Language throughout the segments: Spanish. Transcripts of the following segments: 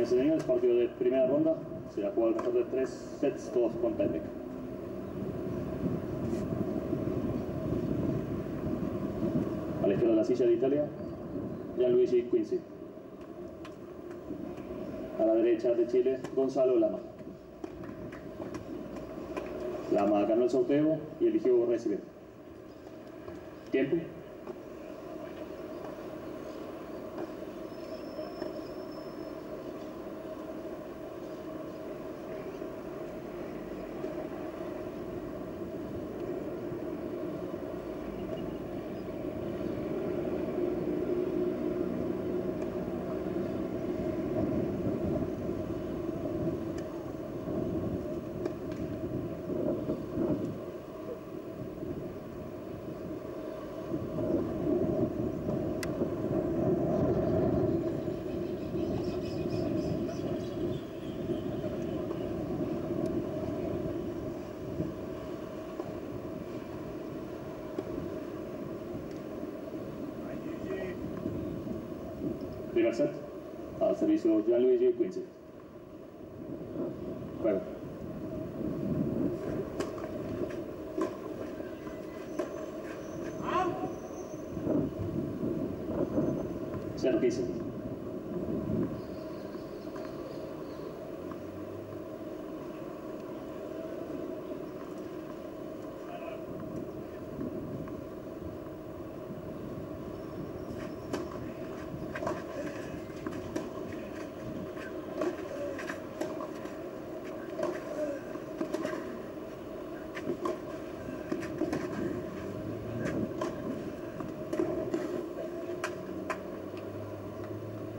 Y señores, partido de primera ronda. Se ha jugado el mejor de tres sets, todos con tiebreak. A la izquierda de la silla de Italia, Gianluigi Quincy. A la derecha de Chile, Gonzalo Lama. Lama ganó el sorteo y eligió recibir. Tiempo. Primer set, al servicio Gianluigi Quincy. Juego.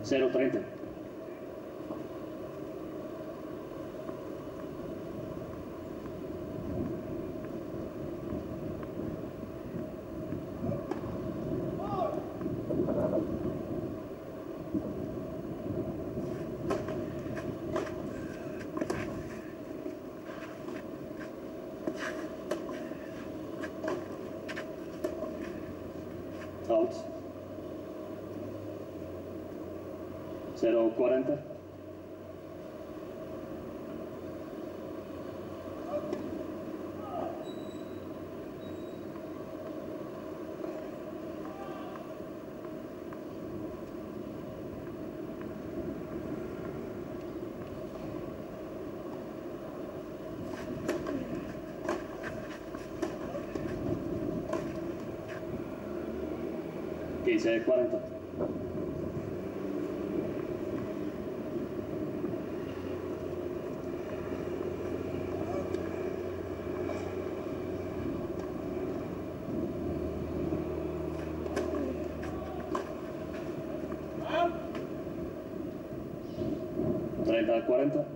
0.30. 040. Quince cuarenta. 30 al 40.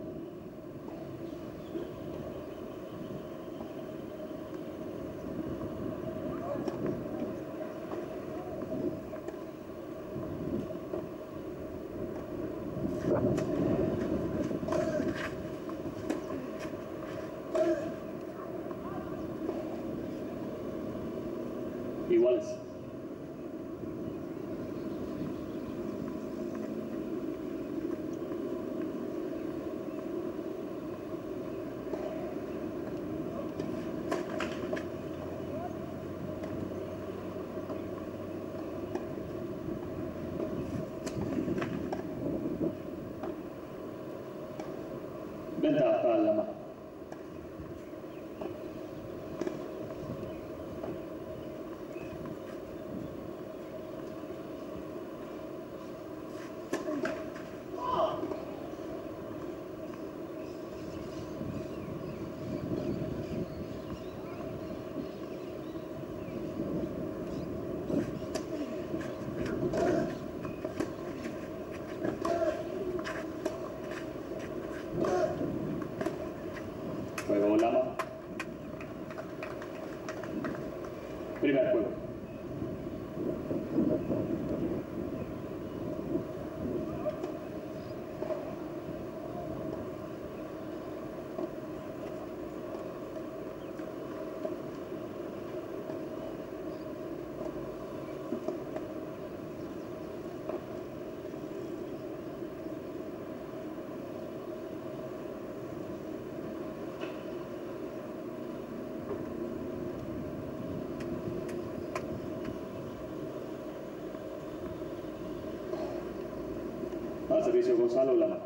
alla mano. servicio Gonzalo Lama.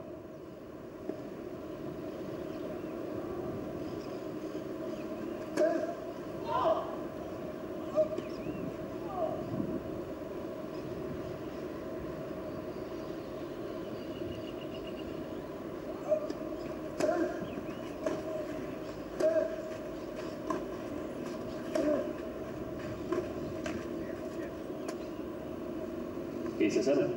Y.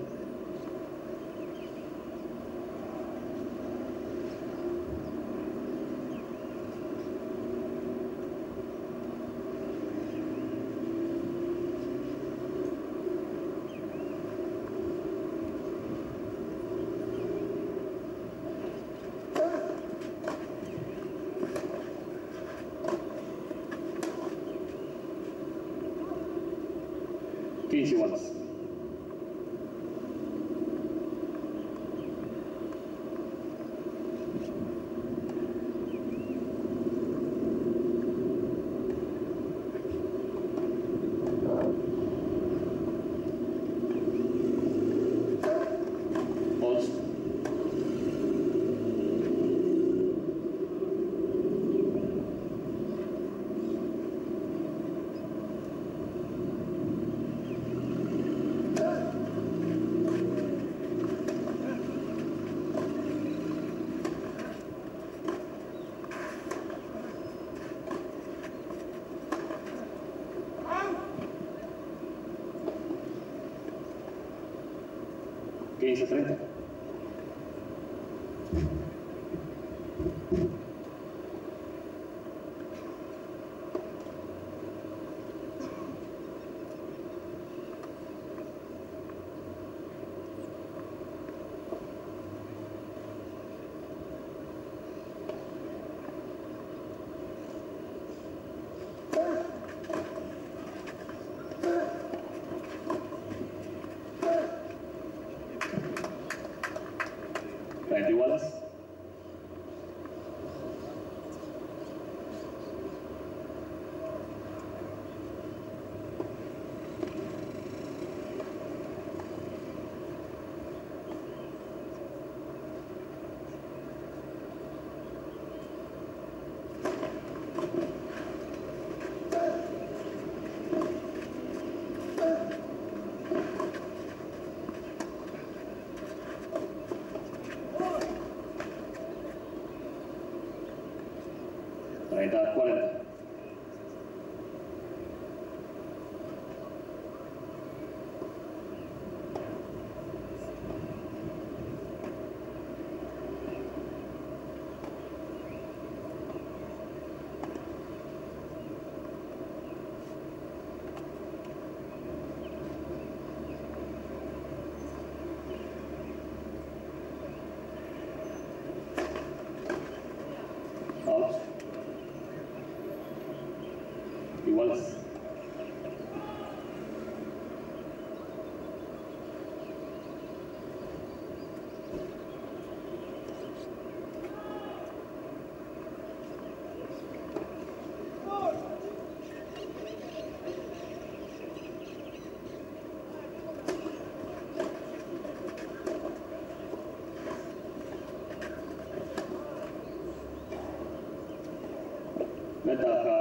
21 15 30. Tá 40, 40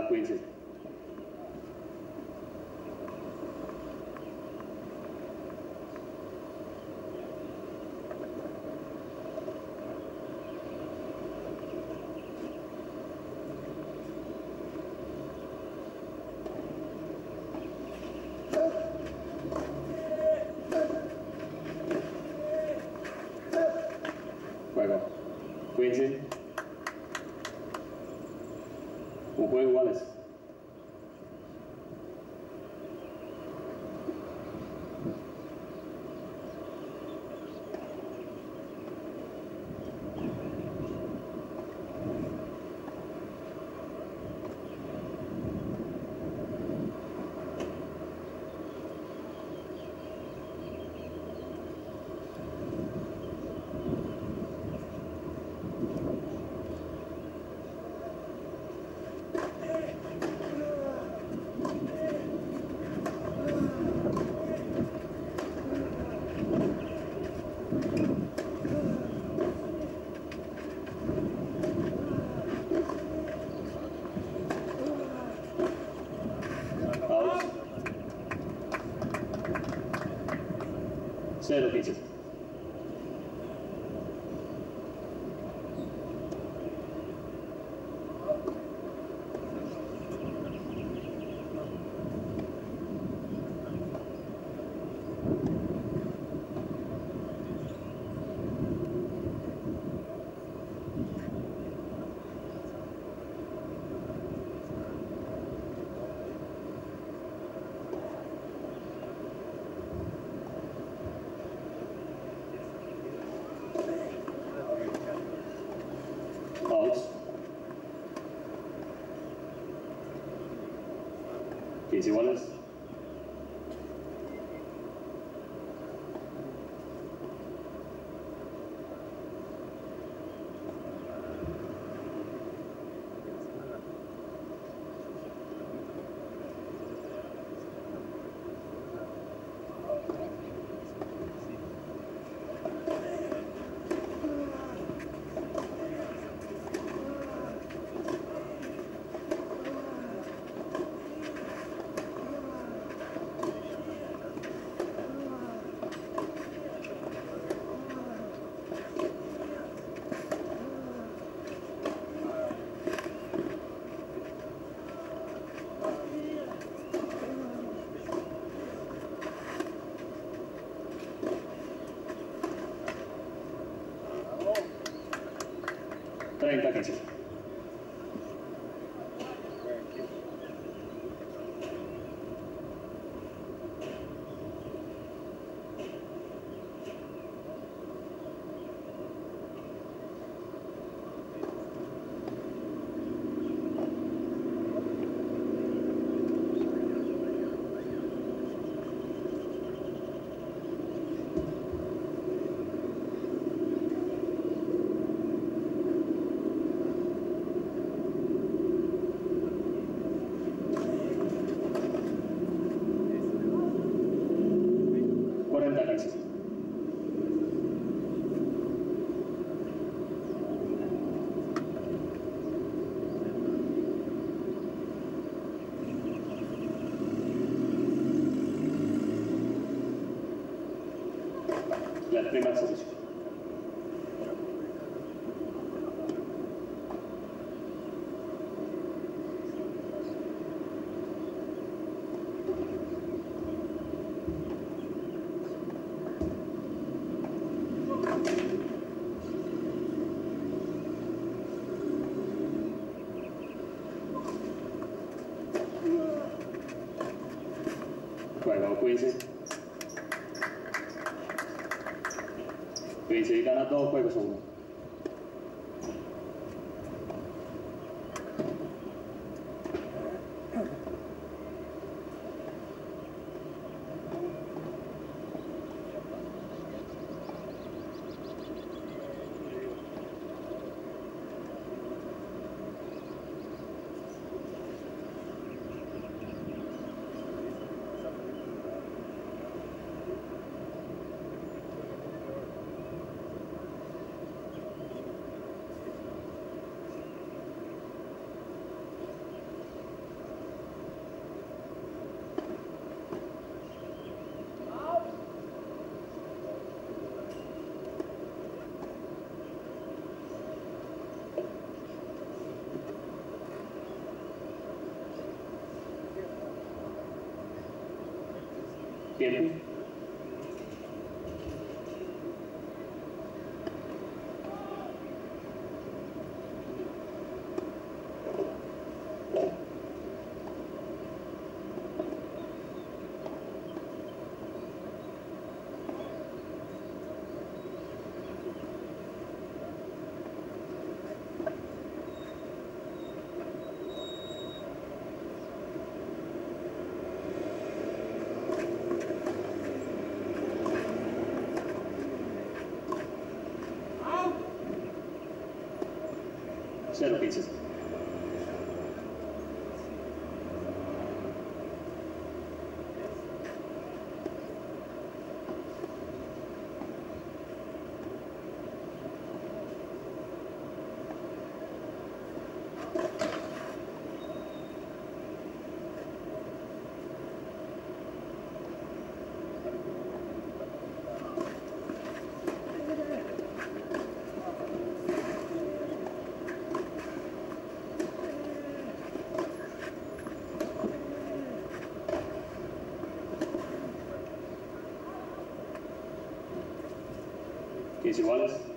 acquainted. Juego iguales. Zero。15 iguales. Treinta, quince. Cuarenta, quince. La primera servicio. Juego, cuídense. Cuídense y gana dos juegos a uno. centerpieces. Iguales.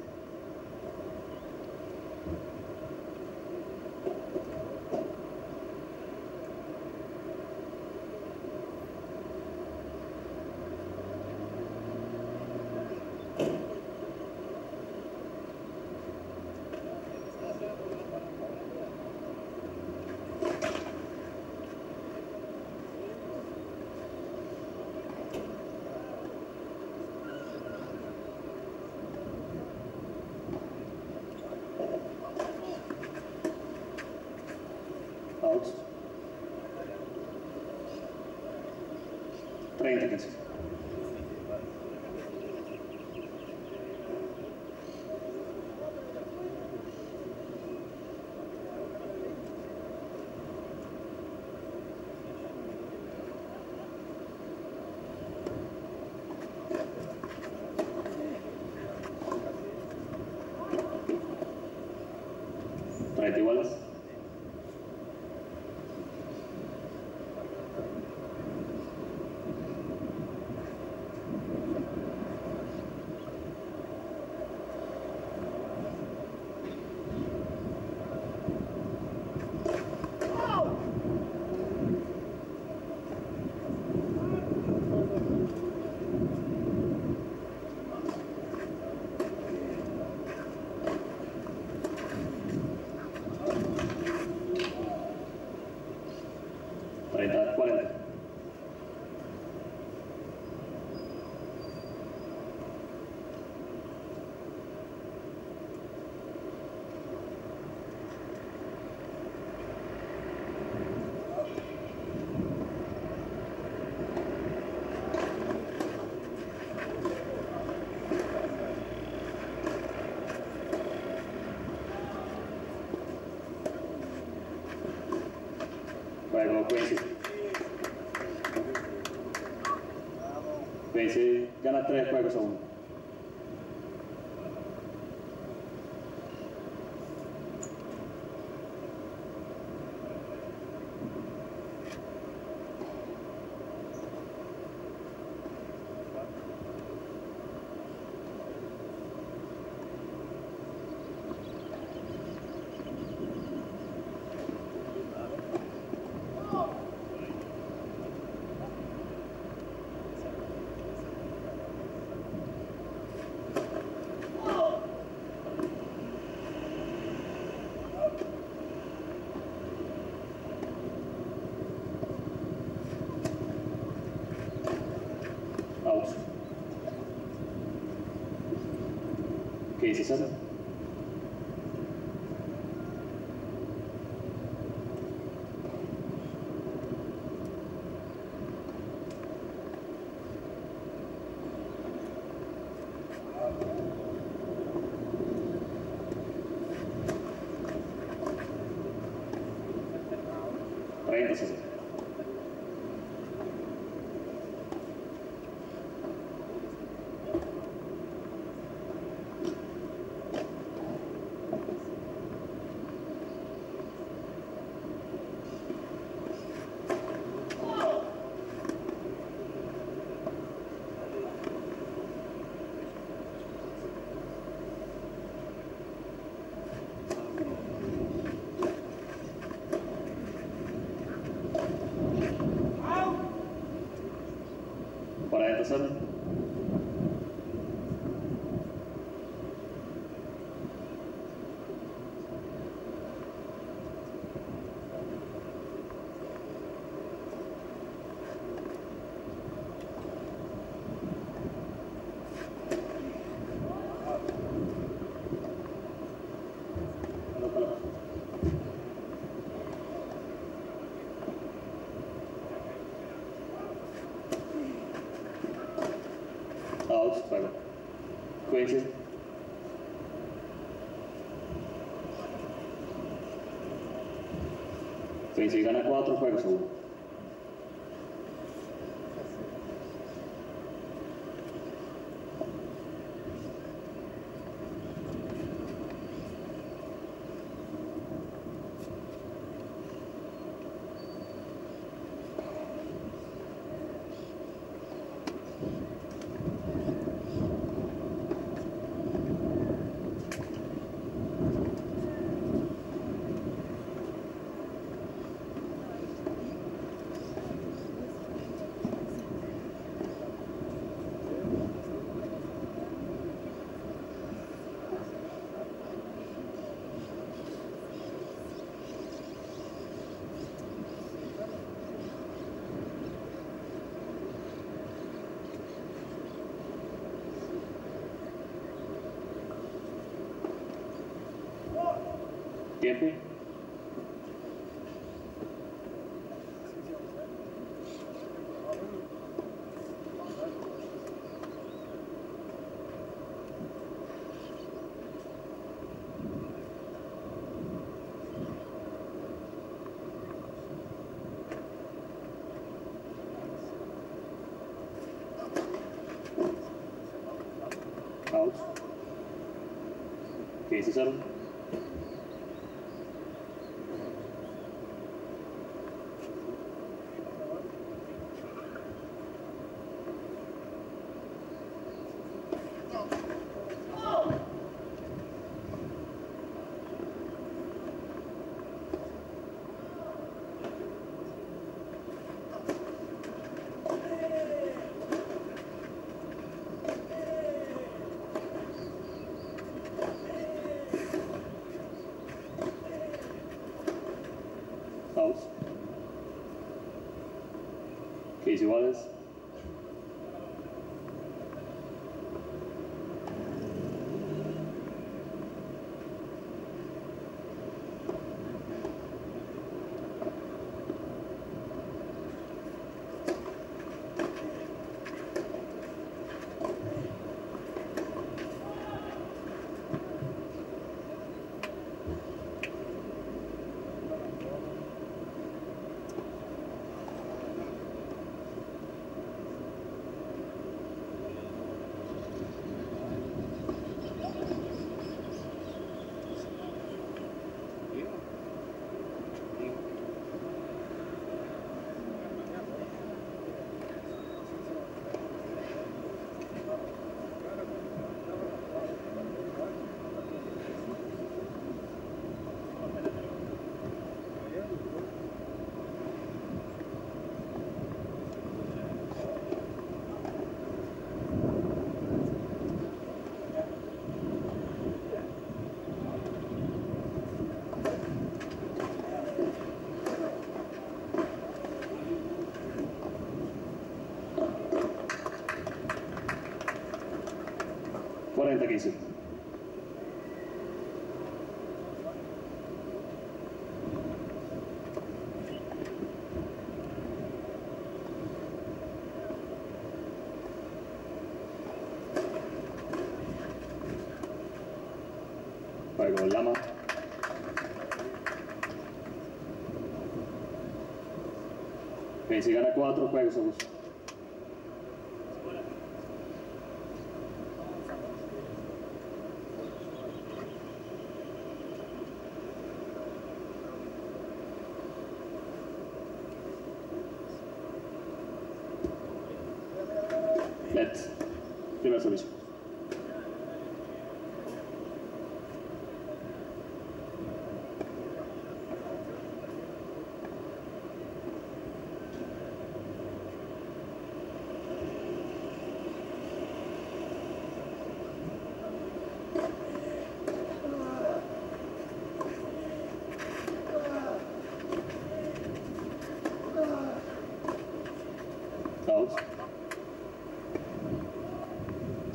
Out. 30 15. Treinta iguales. Treinta, cuarenta. Luego Quincy. Quincy gana tres juegos a Quincy cero. Treinta sesenta. Cuarenta cero. Out, juego. Quincy. Quincy gana cuatro juegos cases. I don't Casey Wallace. Cuarenta Casey. Con Lama. Casey gana 4 juegos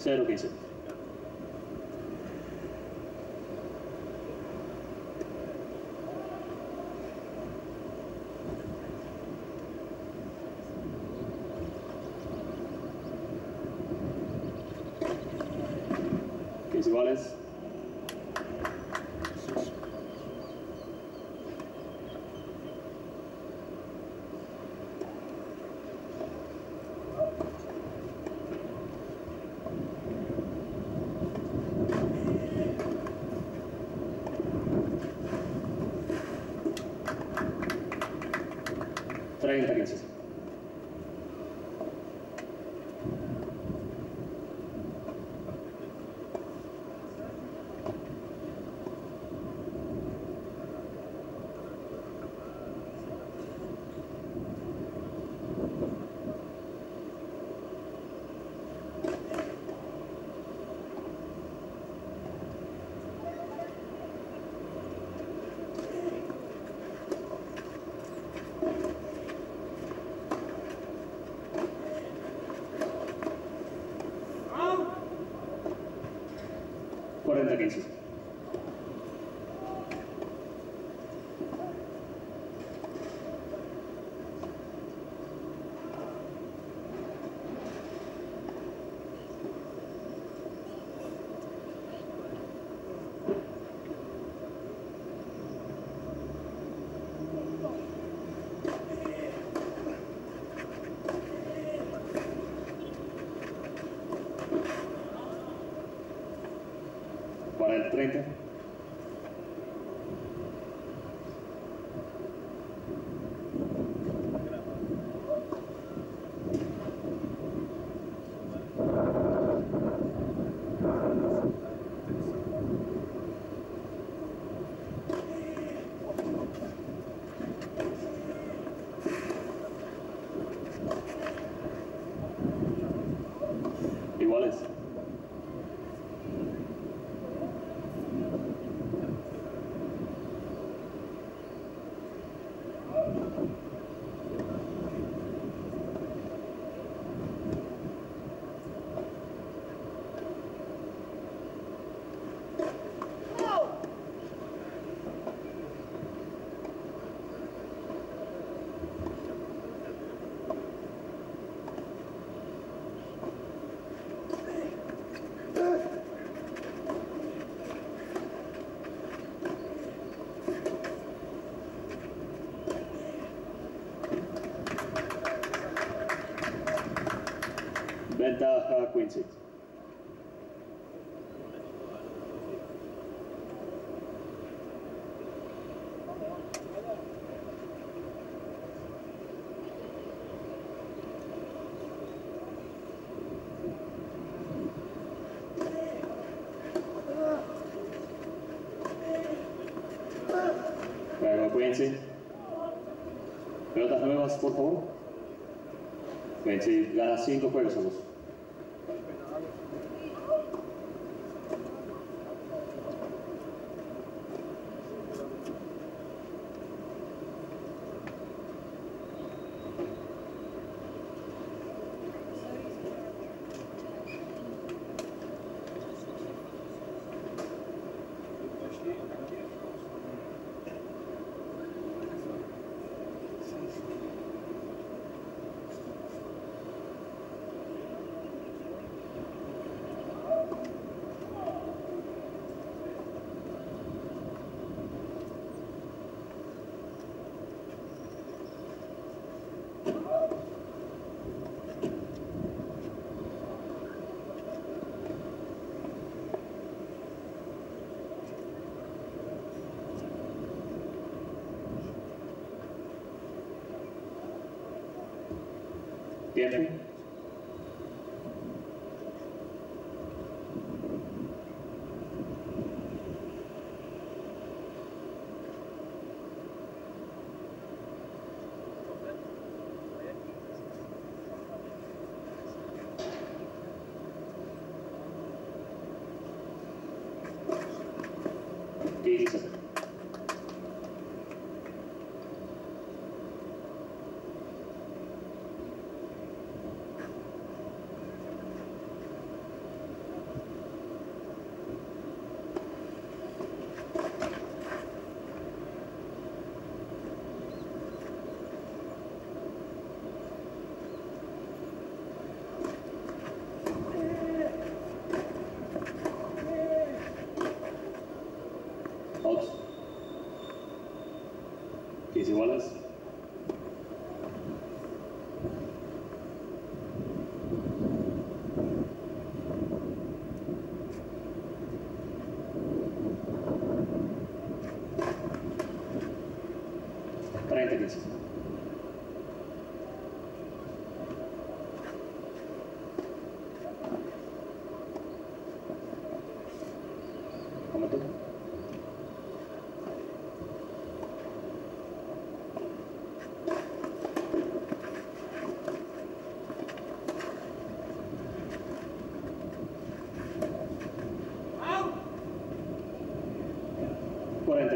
0 cases. Cuarenta quince. 30. Iguales. Ventaja Quincy. Quincy. Pelotas nuevas, por favor. Quincy gana 5 juegos a 2. 15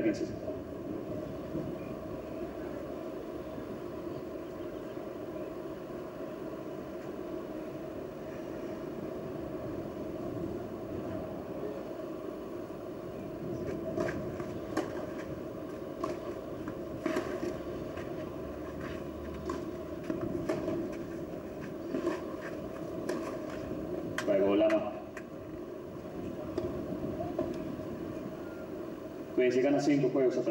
Cuarenta quince. Juego Lama. Quincy gana 5 juegos a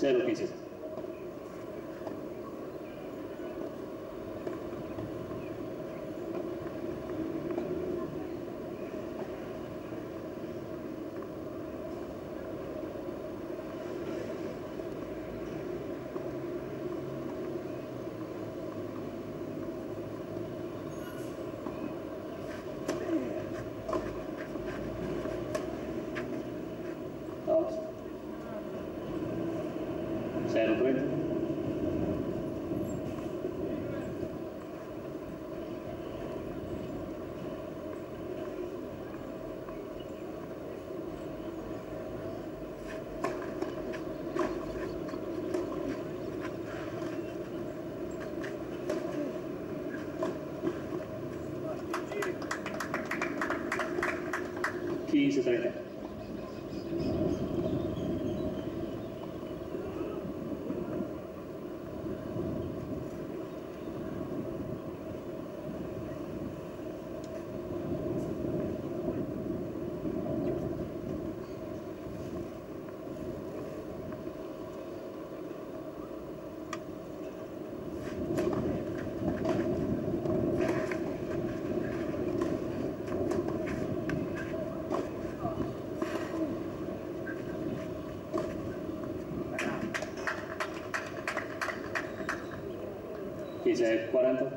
3. 0-15. o sea,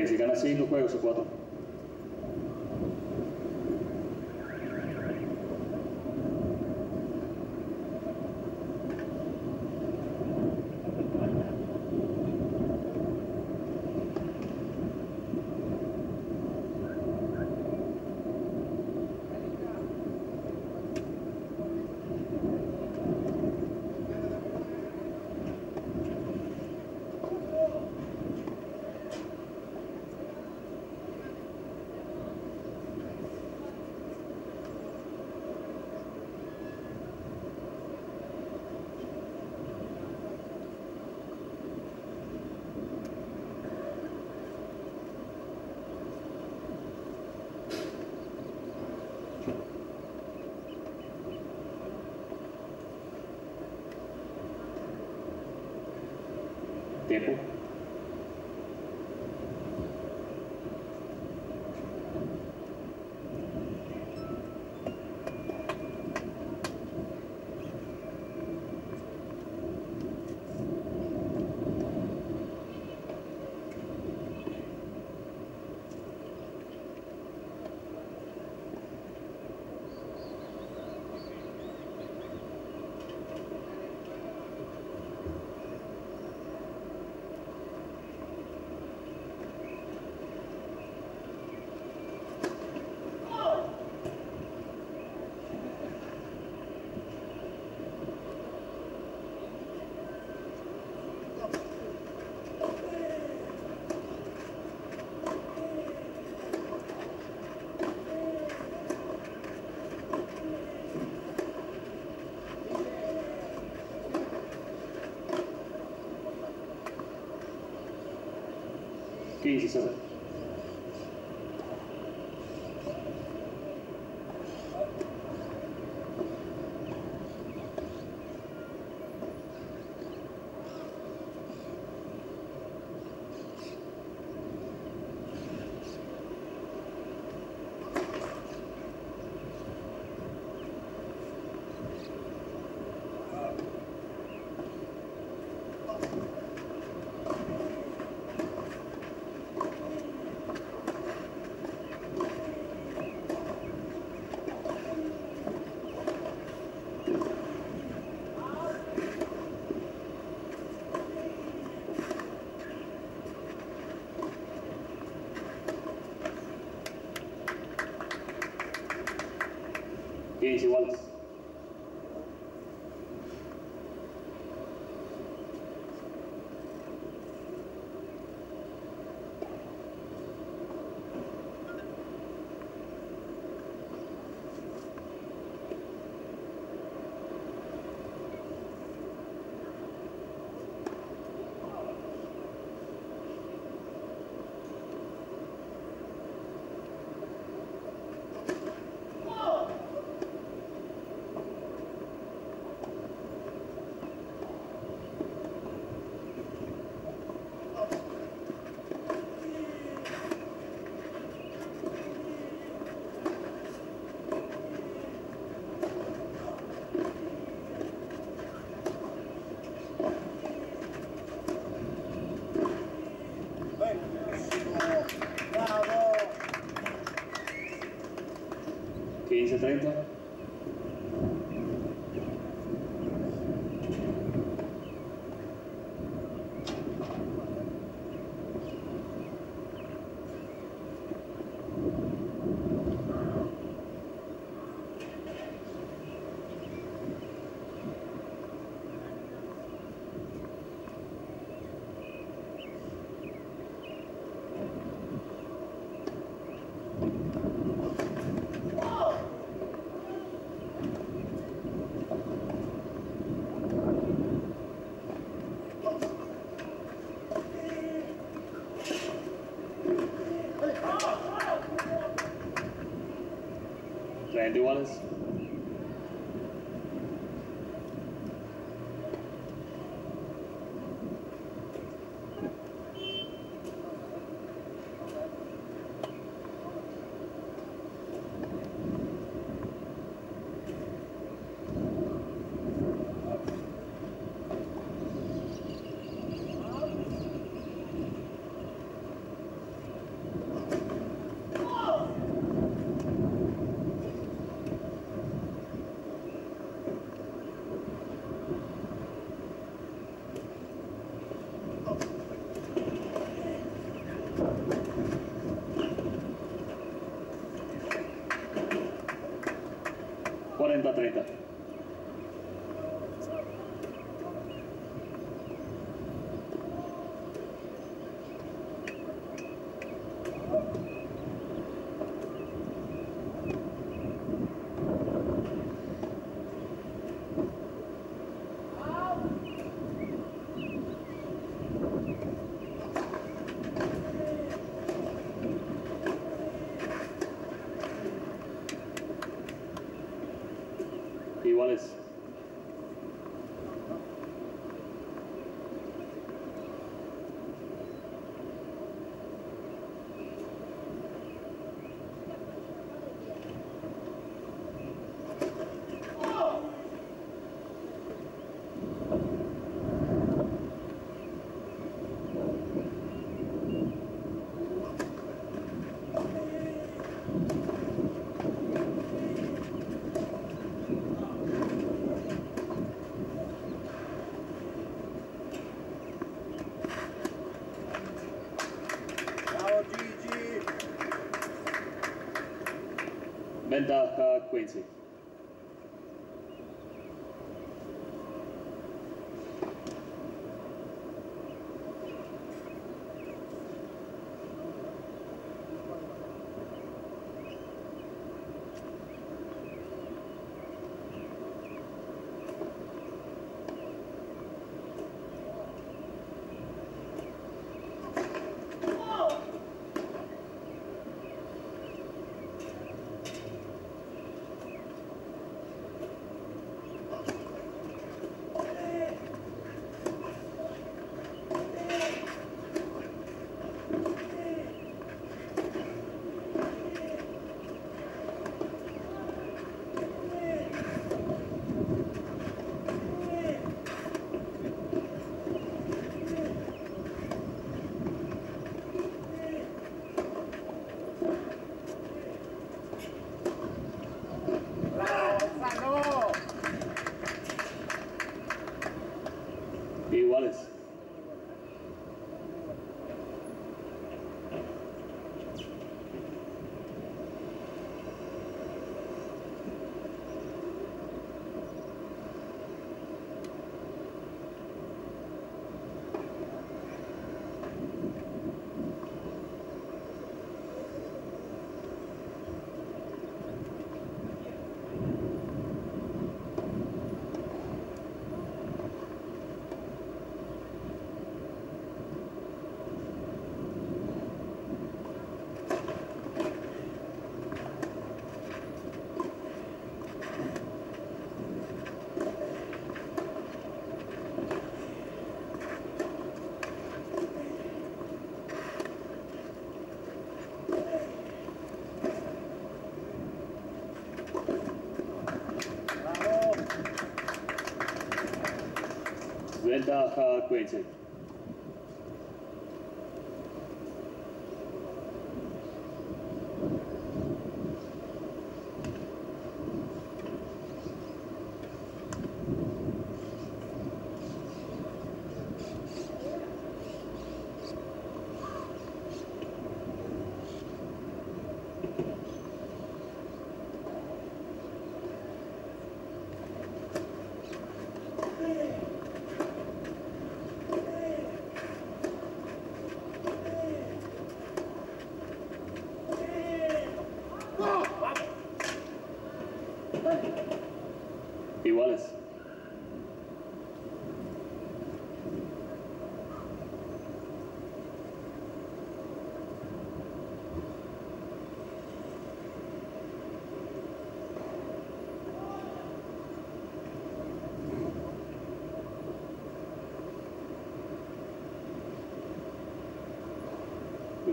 Bien, si gana 5 juegos o 4. 15-30. Ventaja Quincy. 要好好好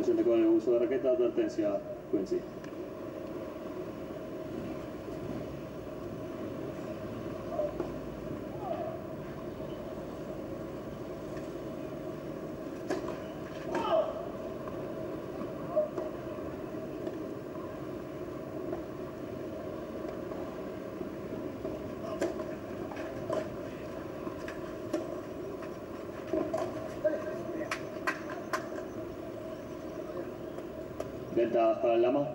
84 en el uso de raqueta, advertencia. desde hasta eh, la más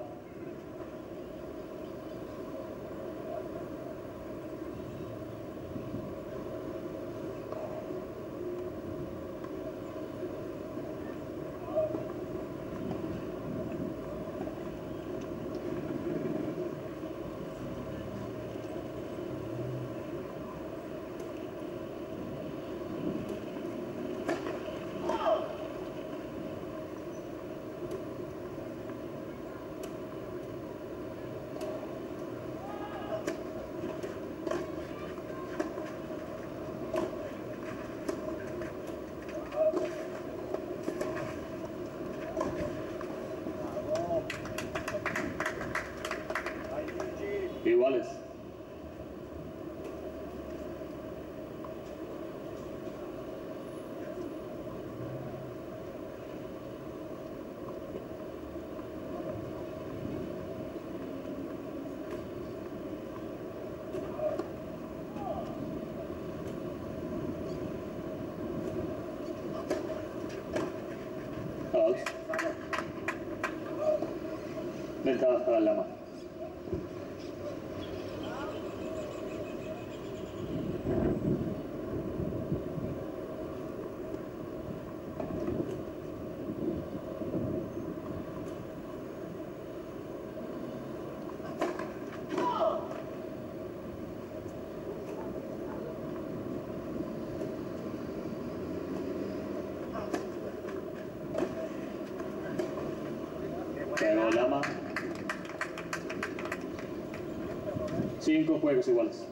Cinco juegos iguales.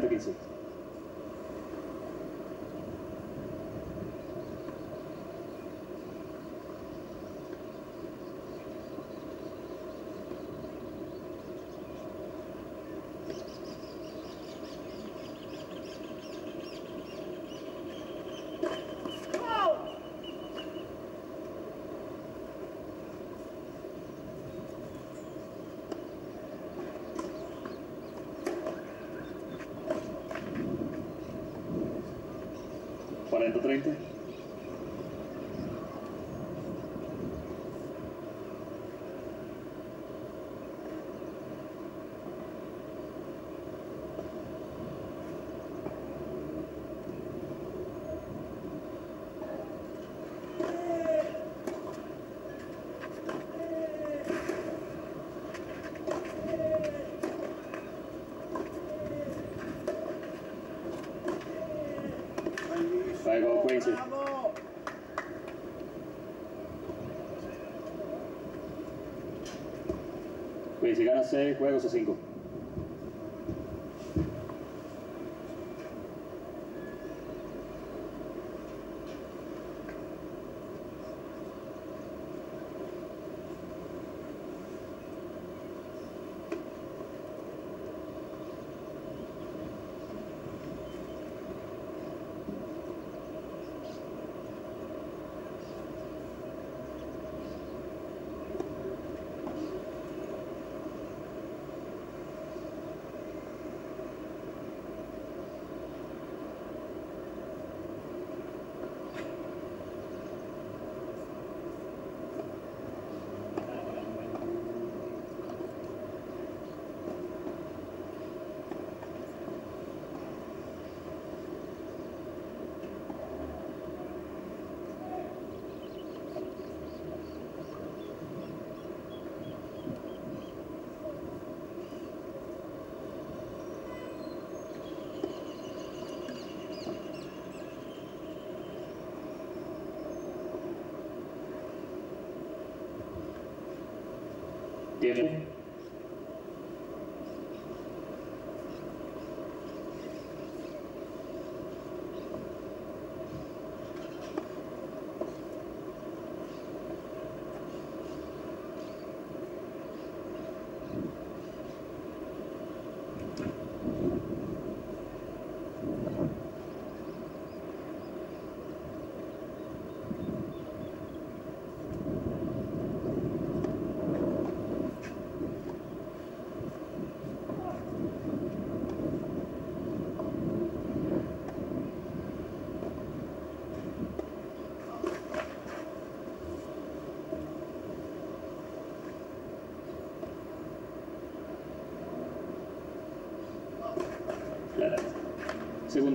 cuenta. 40, 30. Fuego, Quincy. Quincy gana 6 juegos a 5. David.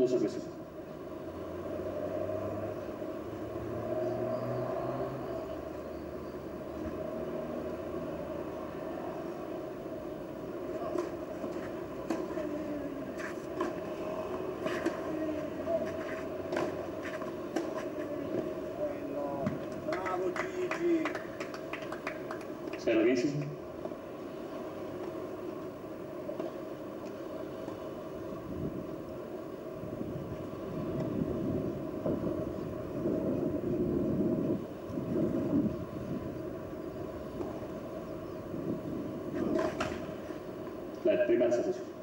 Servicio. Bello. Bravo Gigi! 0 15. La primera sesión.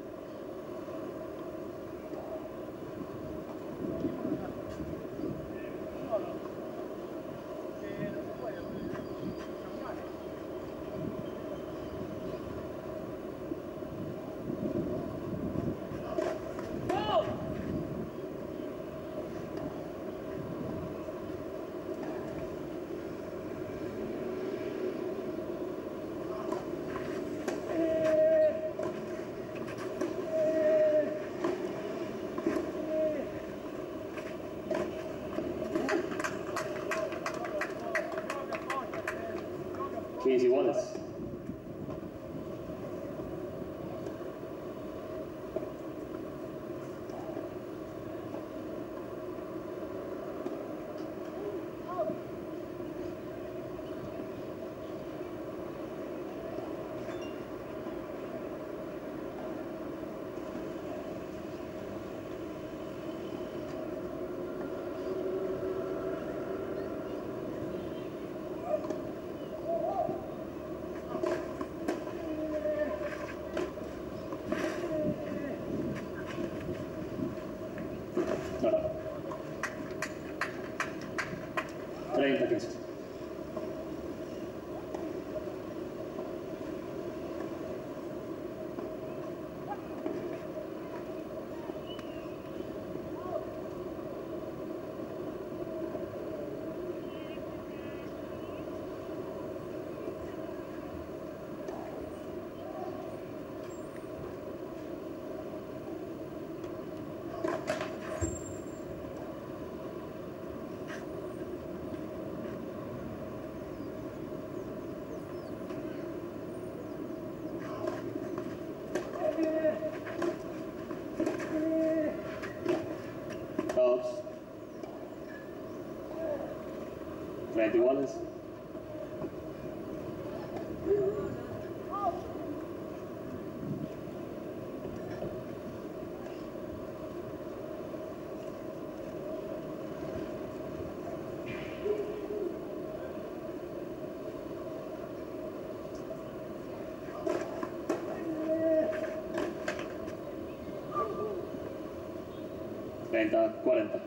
Quincy Wallace. 30 iguales. Treinta, cuarenta.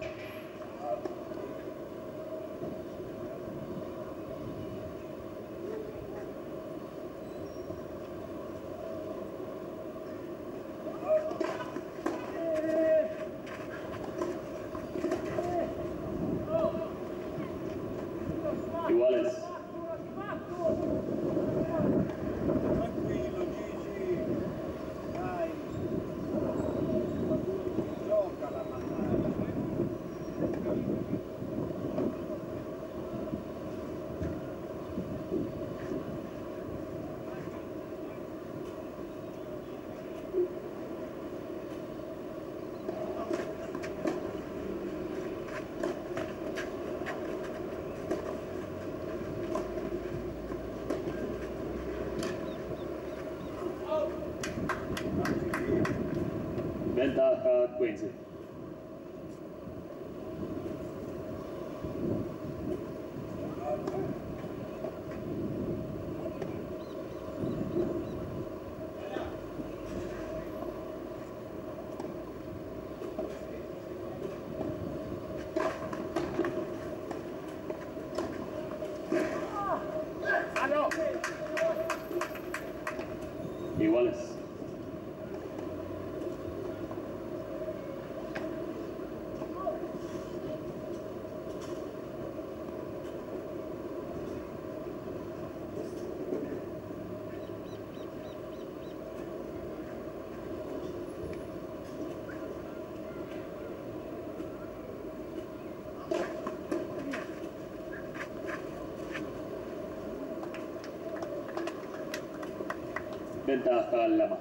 Ventaja Quincy. Iguales. Ventaja Lama.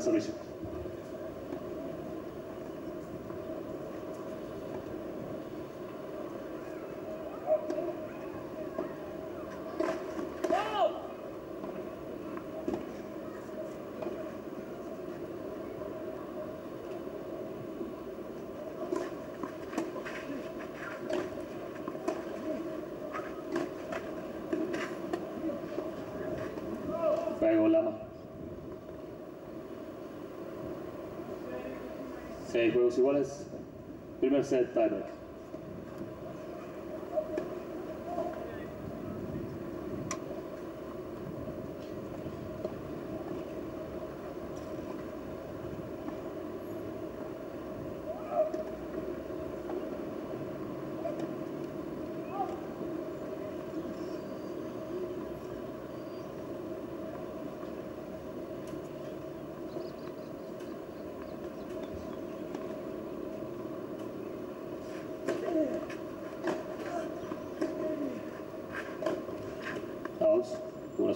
Primer servicio. 6 juegos iguales, primer set tiebreak.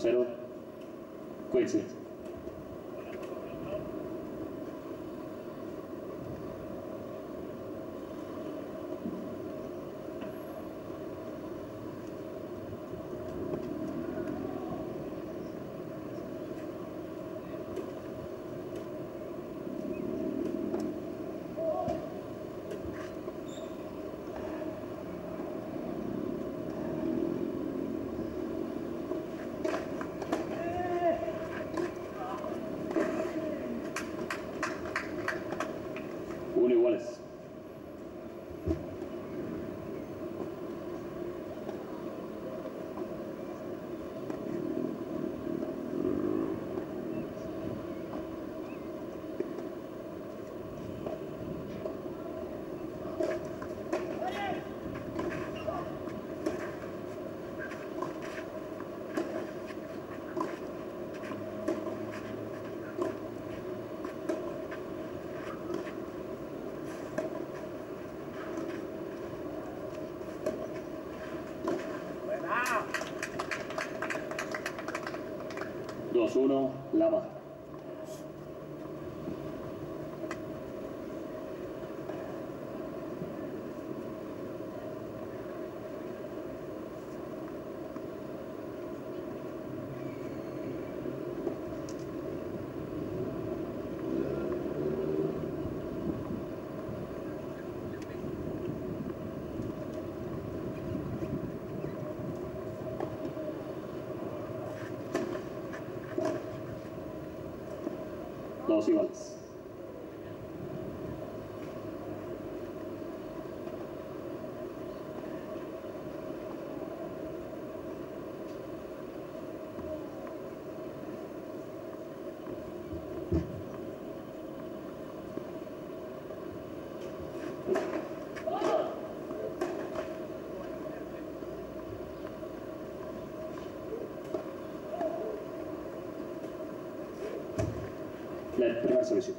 Outs. 1-0. Quincy. 2-1, Lama. Dos iguales. La primera servicio.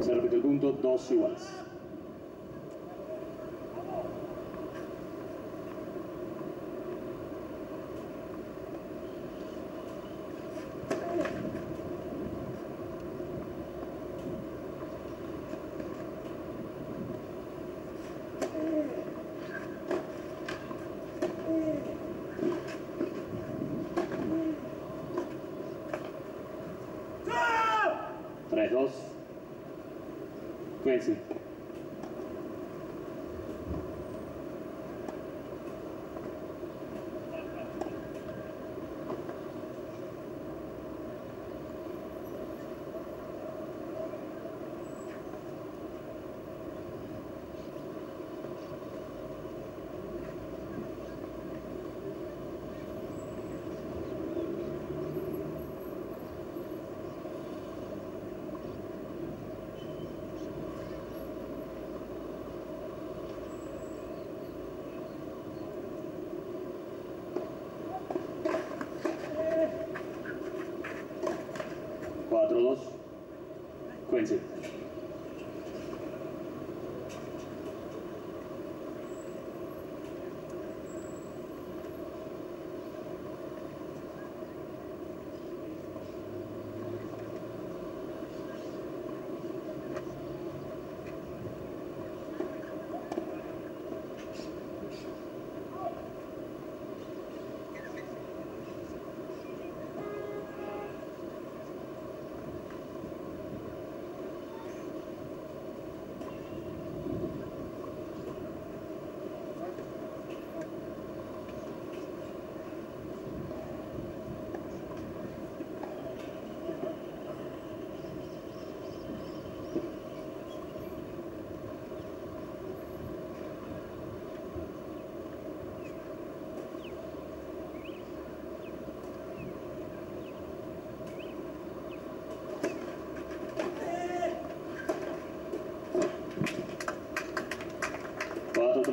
Se repite el punto, dos iguales.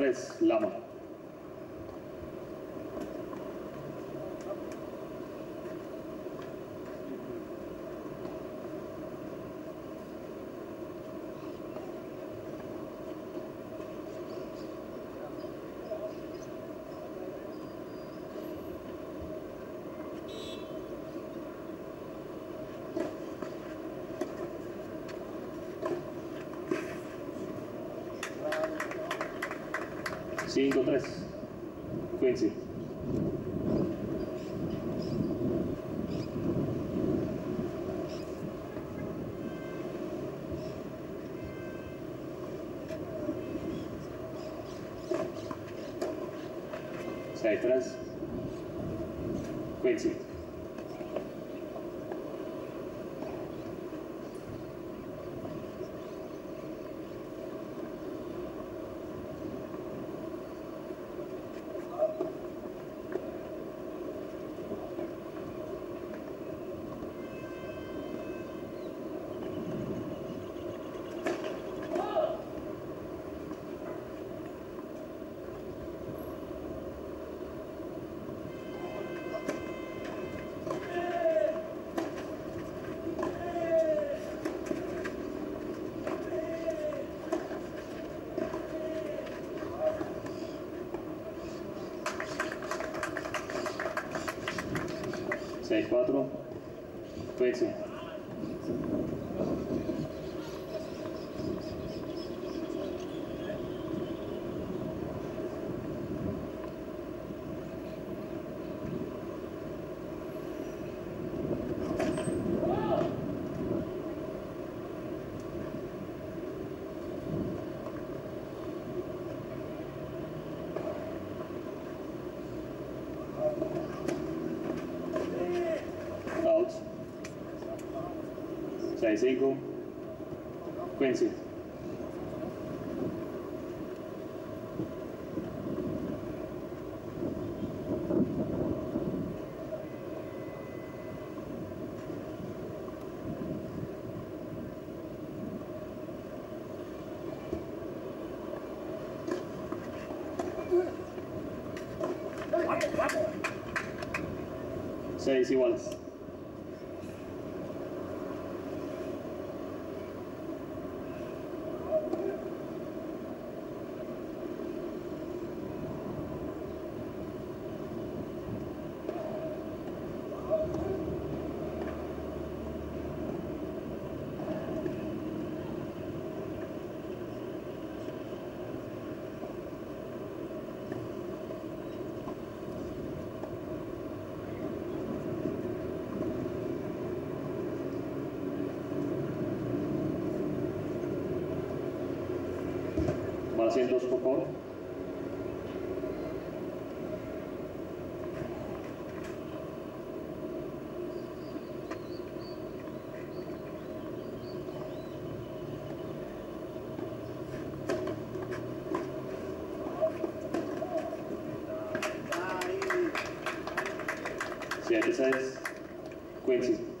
Tres. Lama. Cinco, tres. Quincy. Seis, tres. 6-4. 15. Out. 6-5. Quincy. Seis iguales. Más asientos, por favor. Ahí. Siete, seis. Quincy.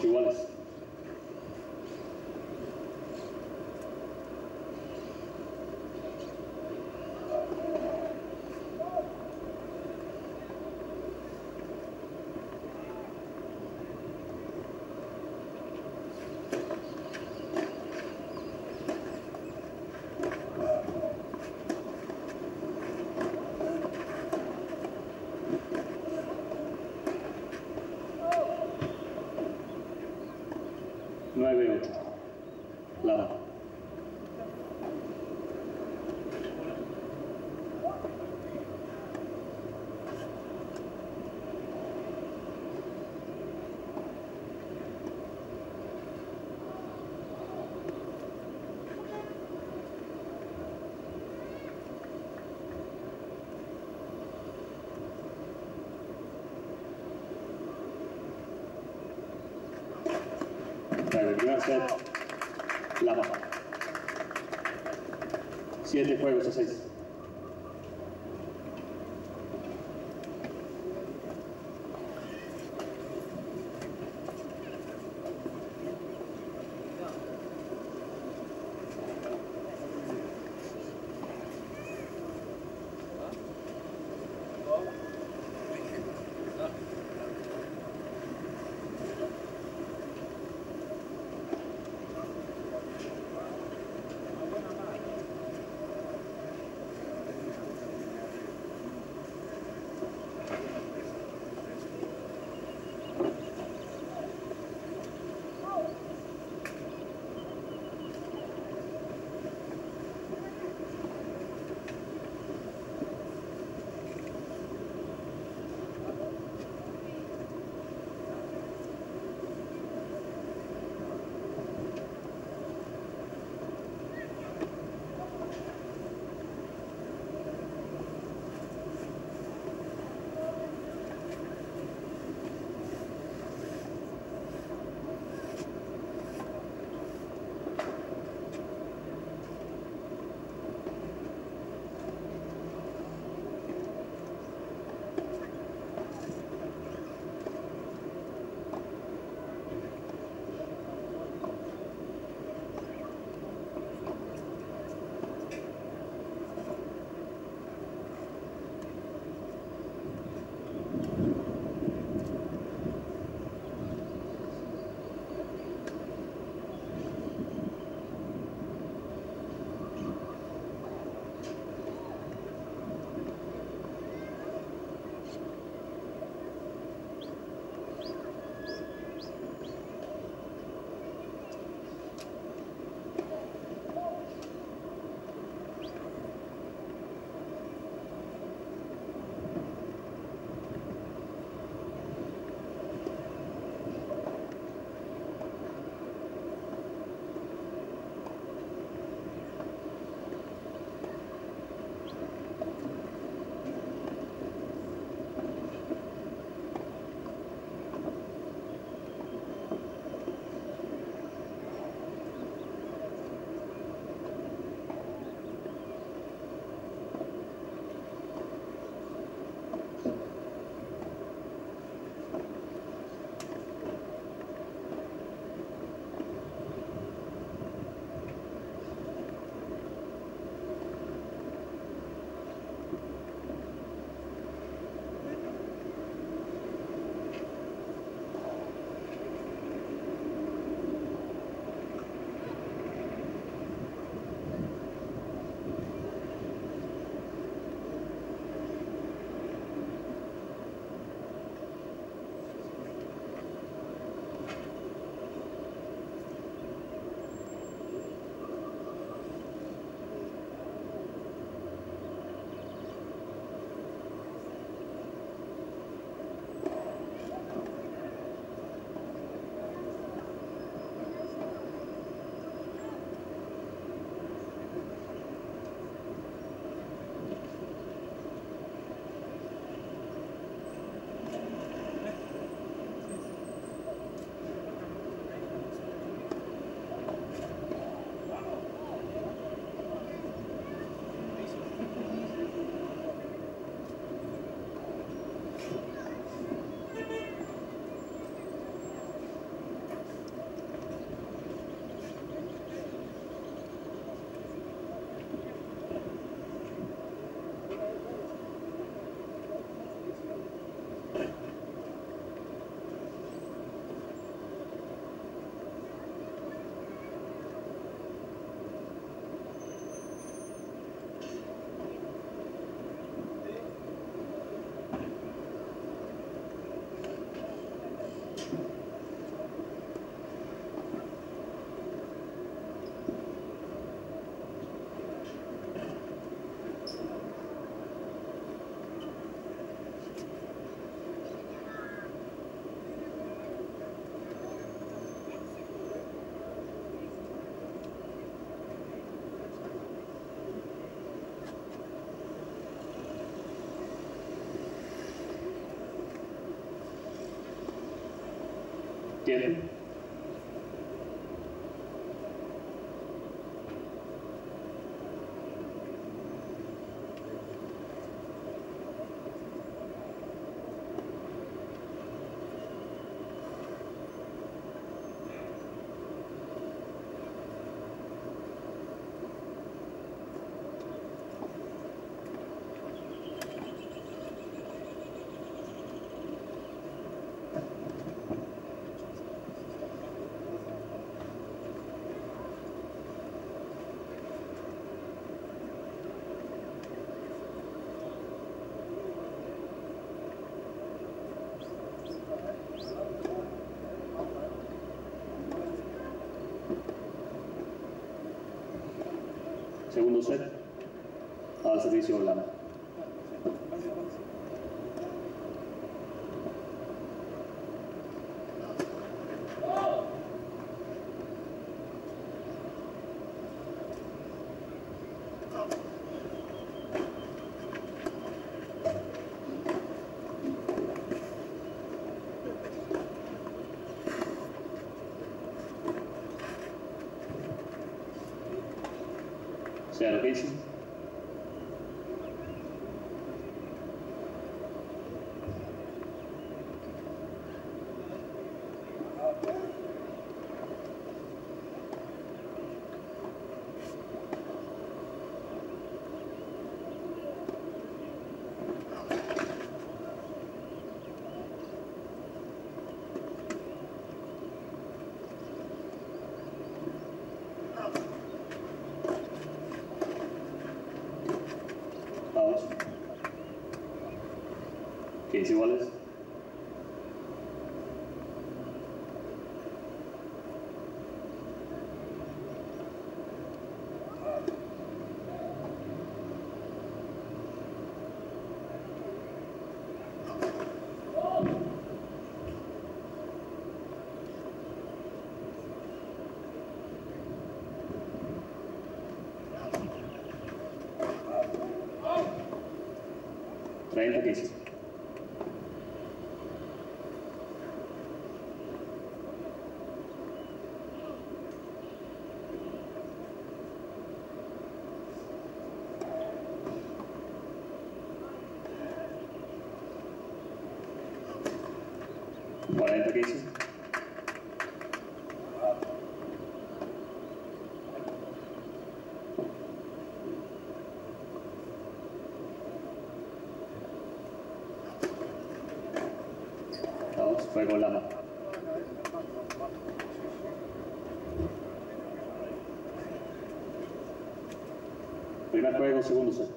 what you want. 9-8. Set. La baja. Siete juegos a seis. 15. Segundo set. Al servicio Orlando. Zero 15. Vamos. 15 iguales. Treinta, Vamos, fue con la mano. Primer juego, segundo.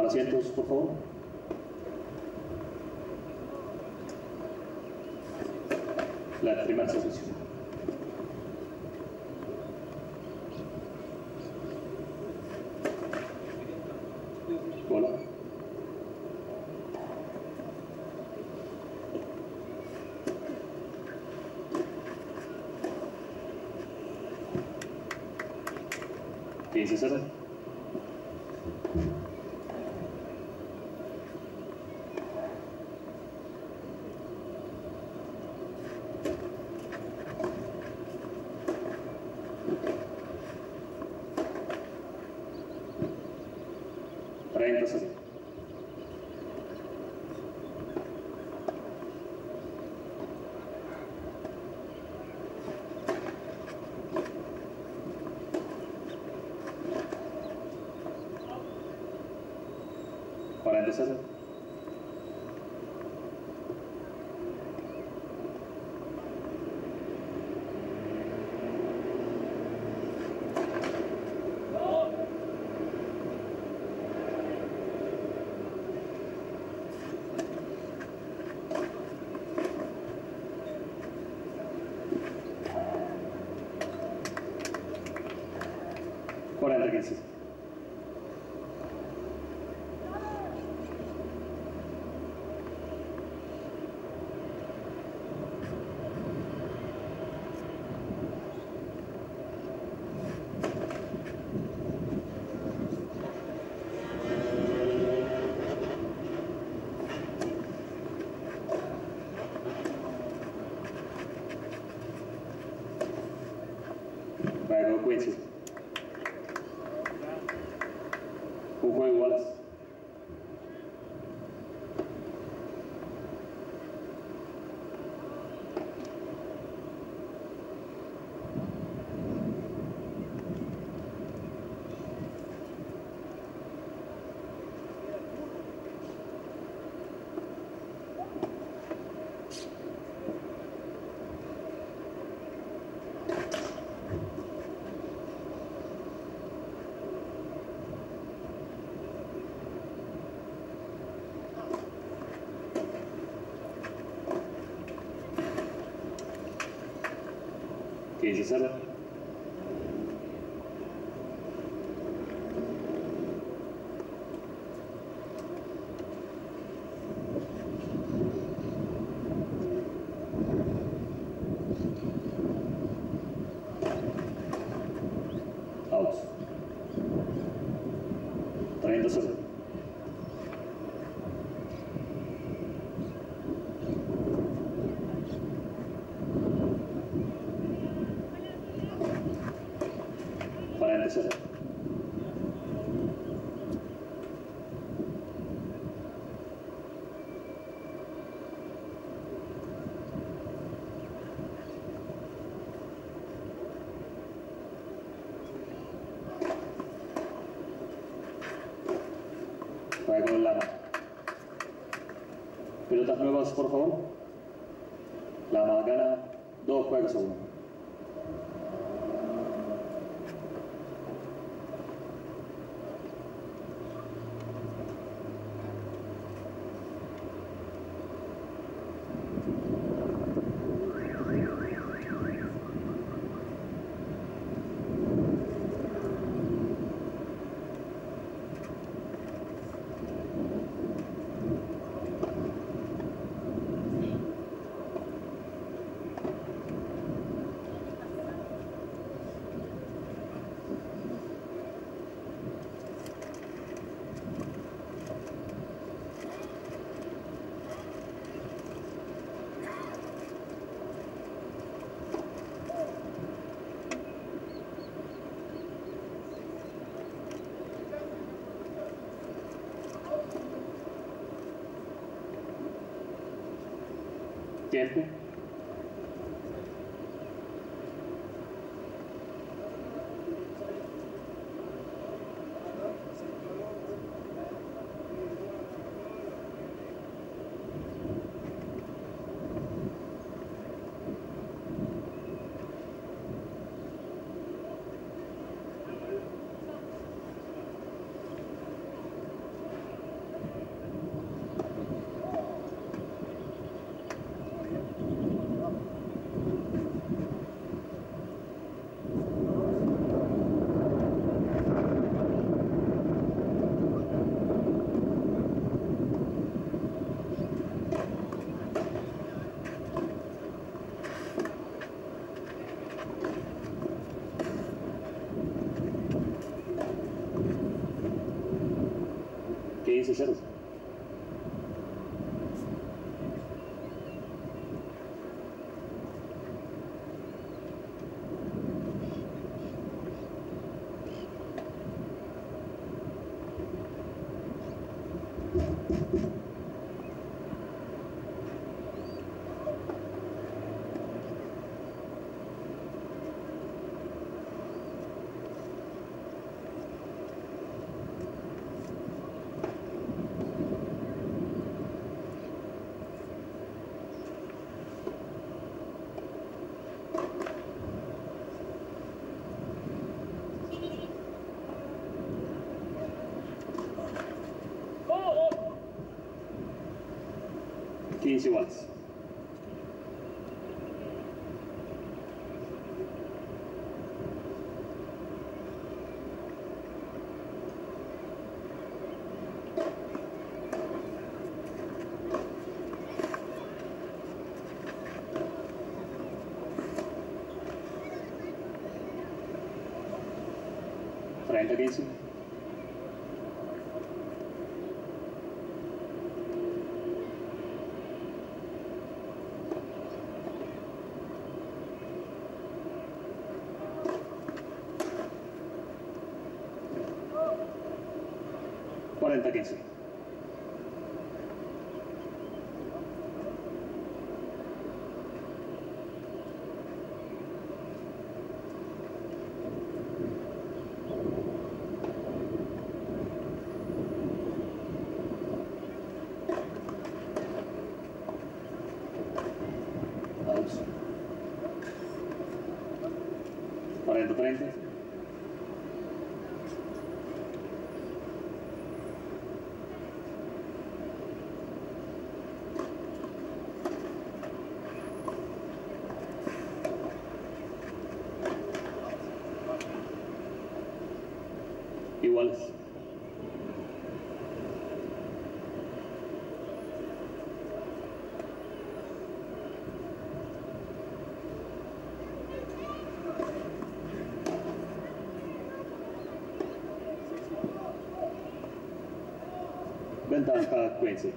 Tomar asientos, por favor. La primera sesión. Hola. Cero. Treinta I will. necesariamente Nuevas, por favor. Lama gana dos juegos a 15 watts. Cuarenta quince. Outs. Ventaja Quincy.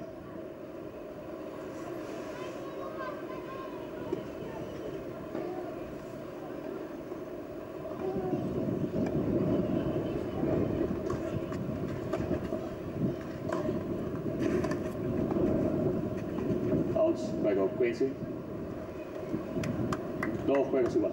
Outs, juego Quincy. Dos juegos iguales.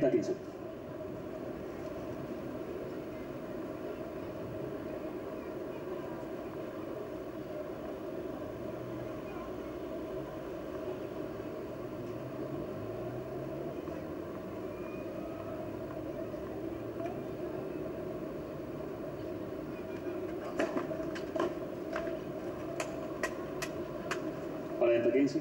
30 15. Cuarenta quince.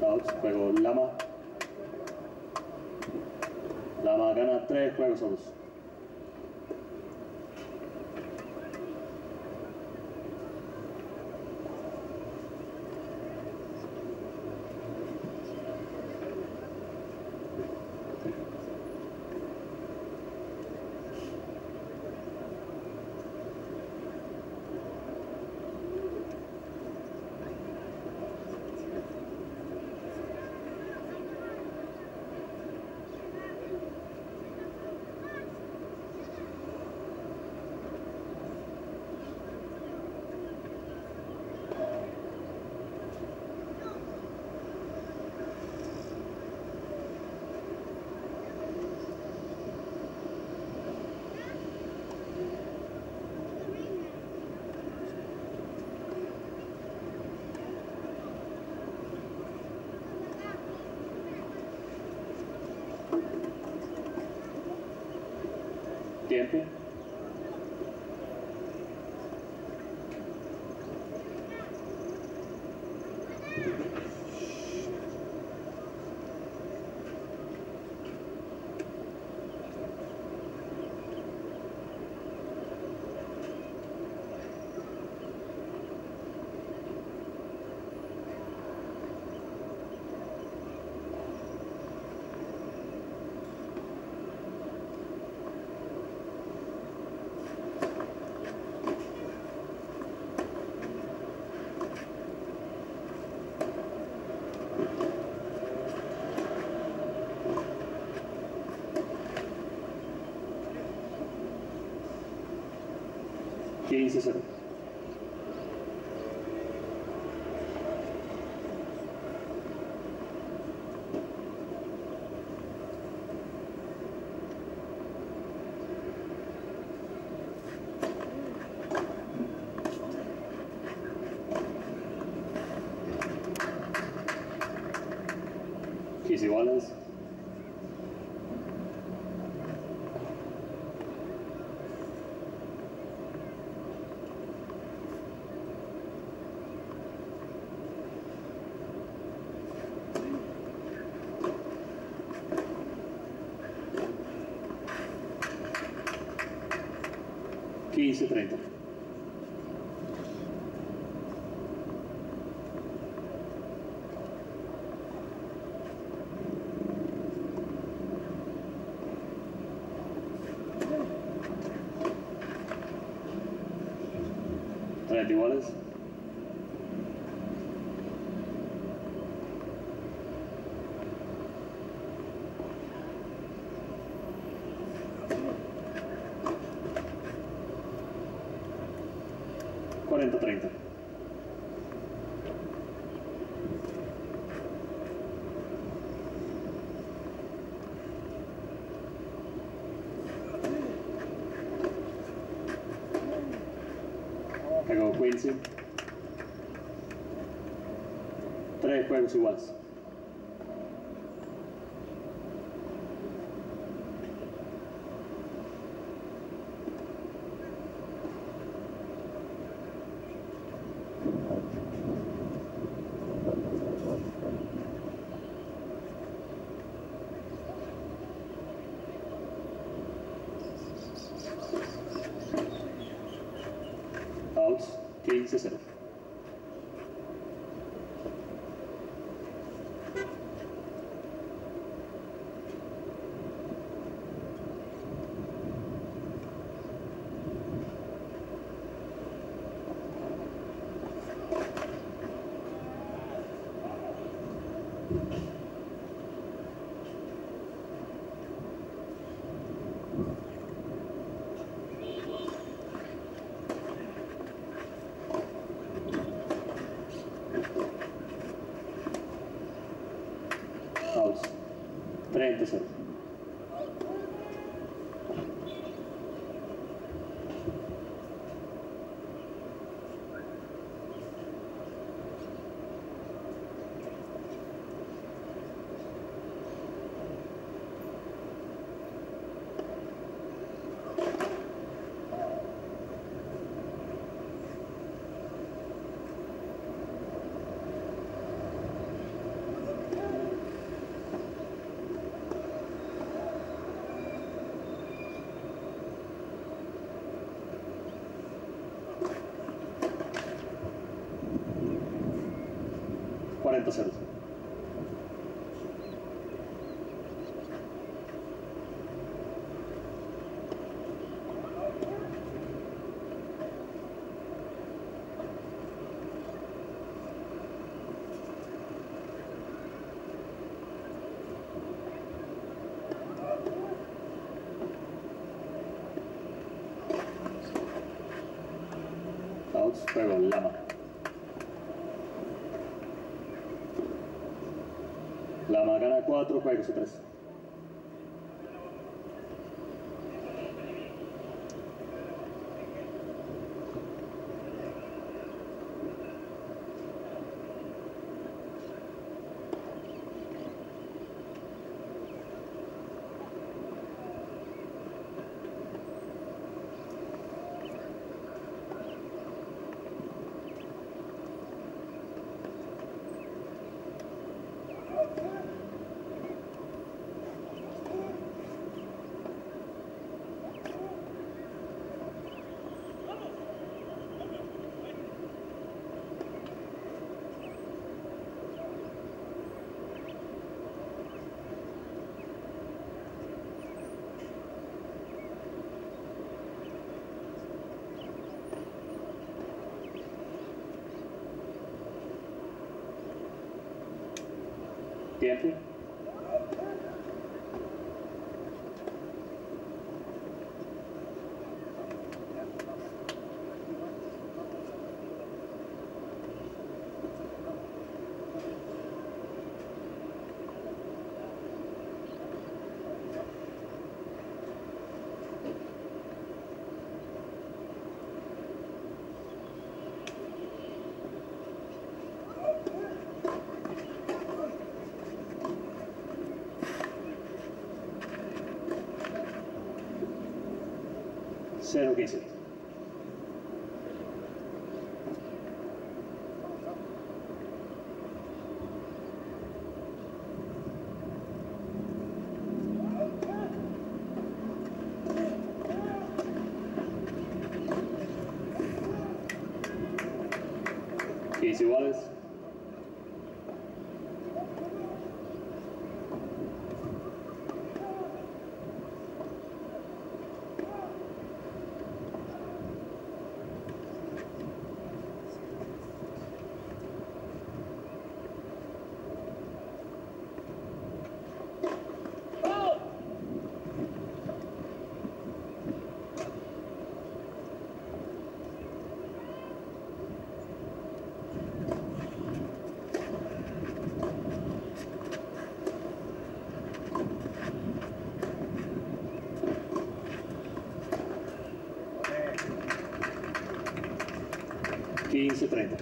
Outs, juego Lama. Lama gana Tiempo. Quince cero. Quince vice-30. 40-30. Tres juegos iguales. 30 0. Cuarenta ceros. Outs, juego Lama. Lama gana 4 juegos y 3. champion. Cero quince. 130.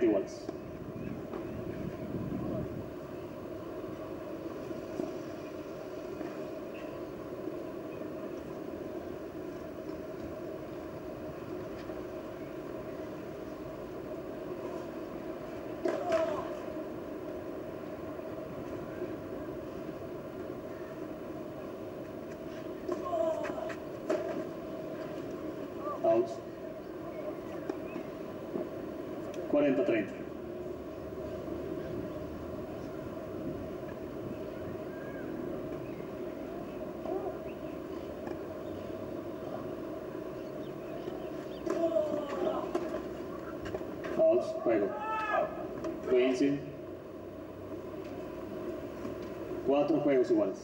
1981s. 40-30. Cuatro juegos iguales.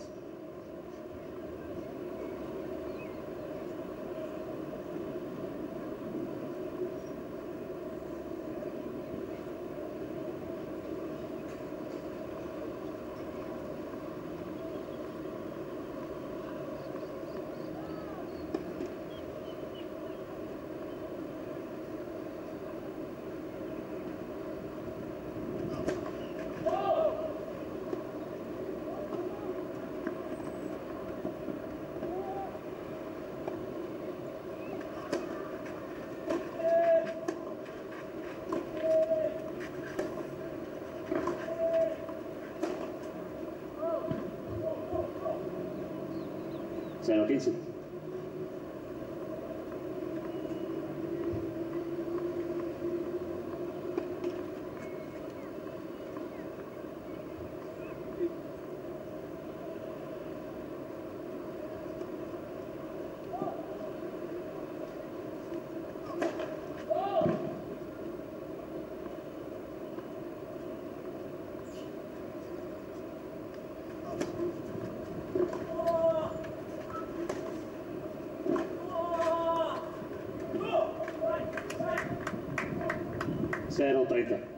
Cero treinta. Cero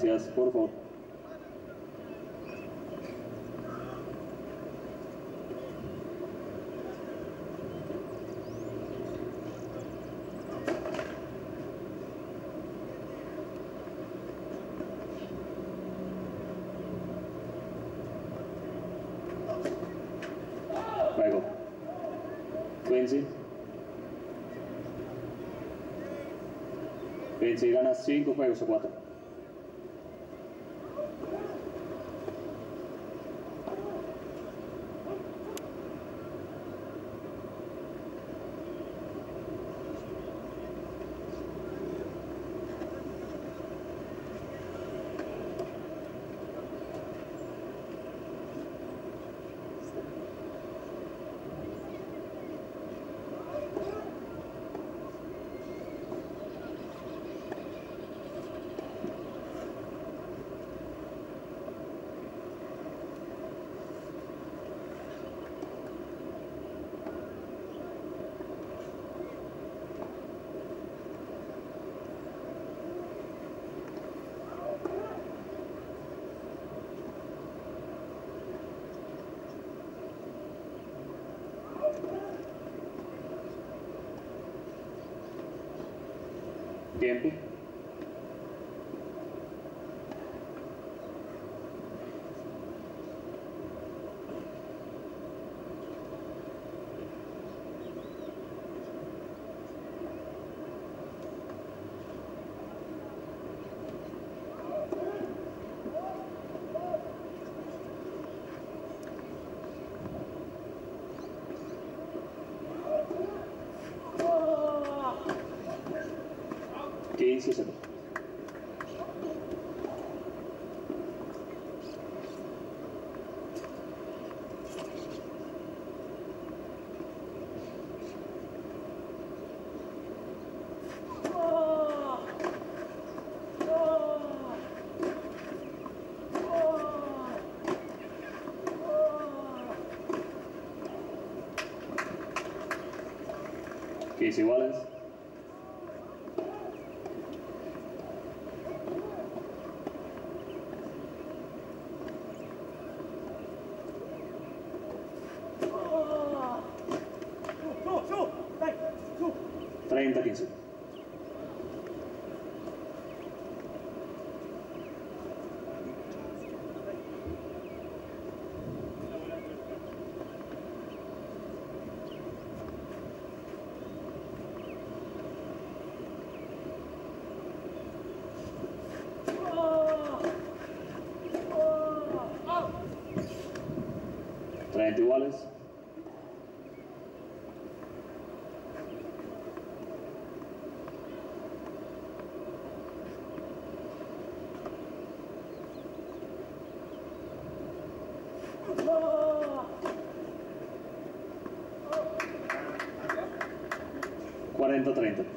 Gracias, por favor. Quincy. Quincy gana 5 juegos a 4. Tiempo. Quince iguales. Treinta, quince. Treinta iguales. Cuarenta, treinta.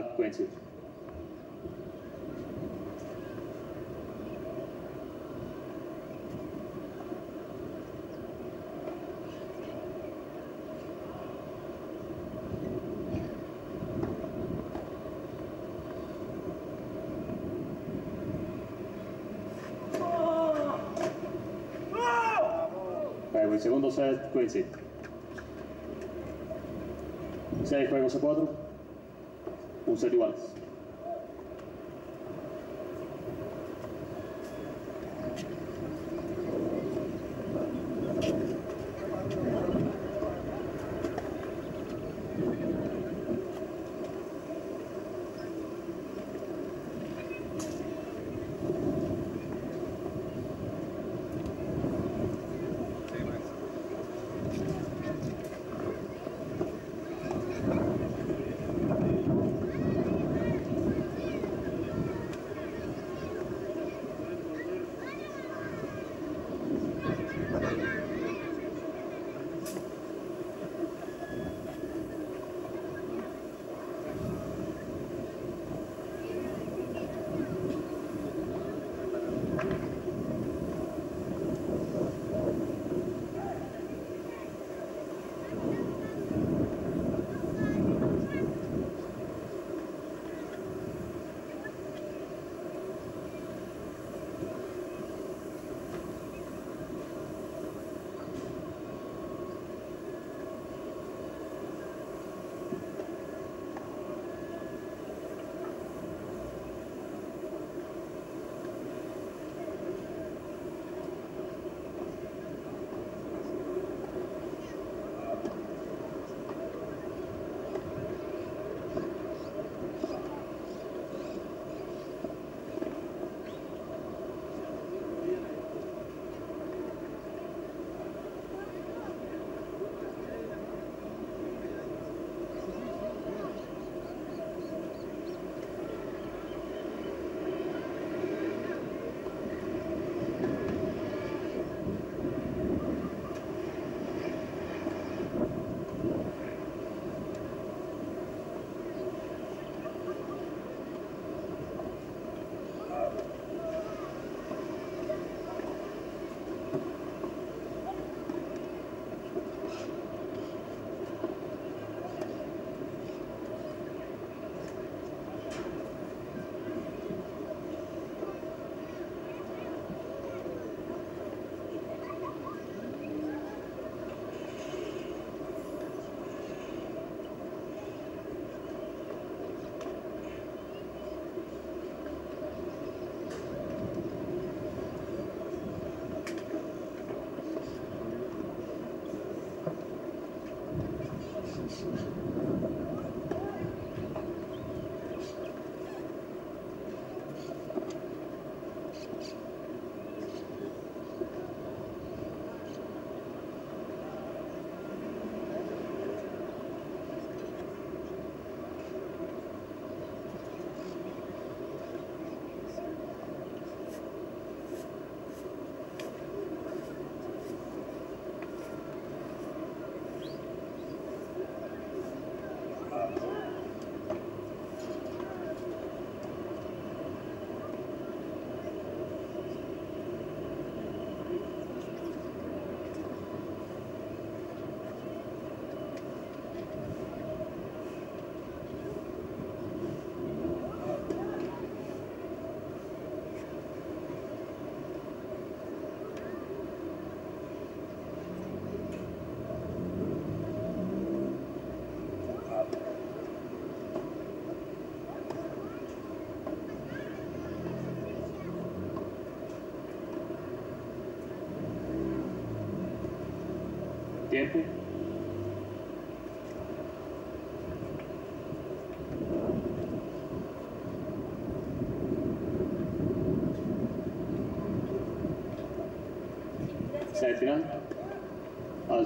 consequences. segundo set Quincy. 6 juegos a 4. kusaidiwa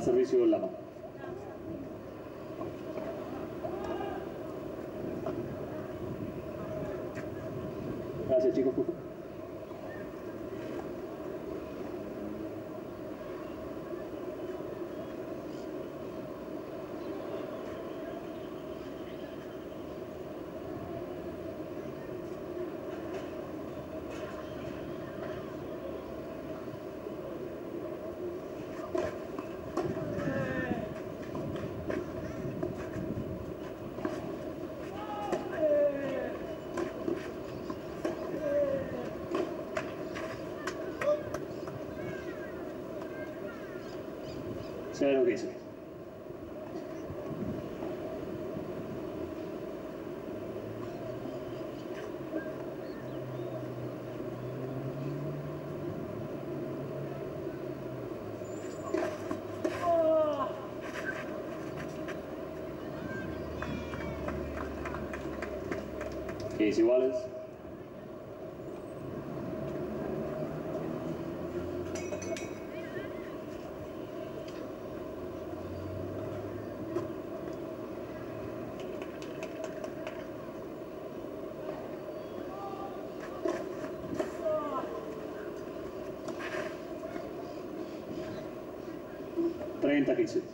servicio Lama. Gracias chicos. external reason. Casey Wallace. 40.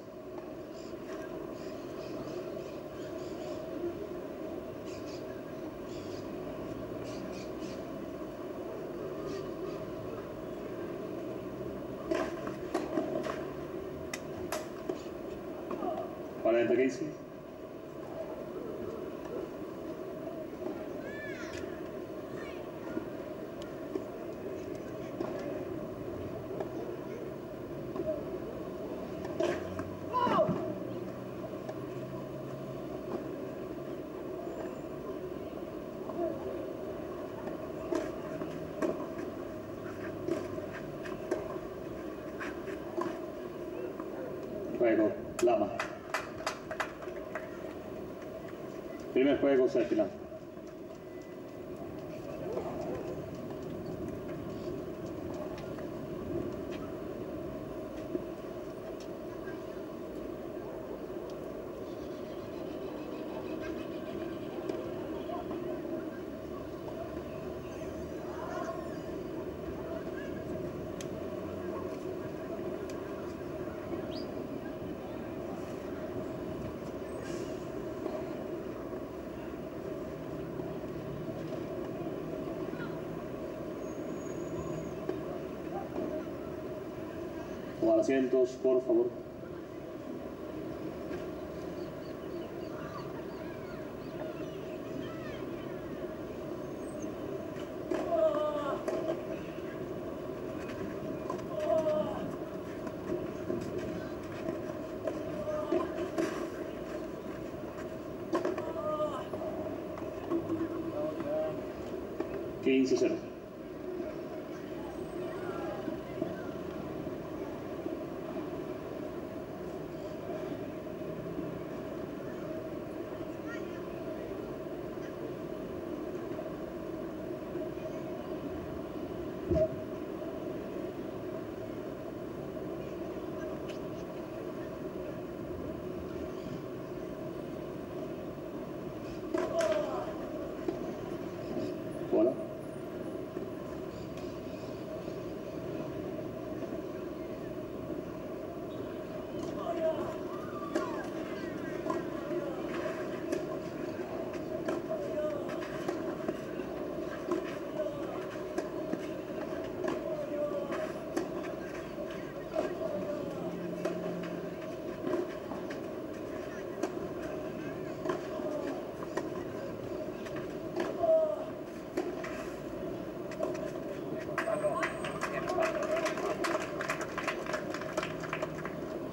Primer juego, set final. Tomar asientos, por favor. Quince cero.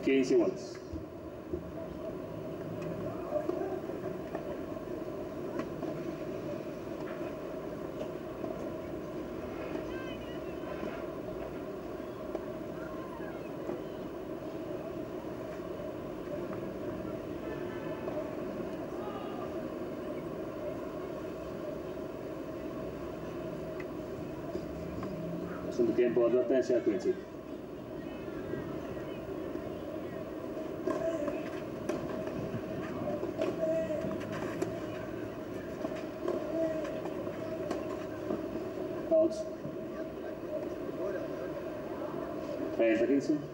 15 volts. sunt a de atenție atunci. 30, 15.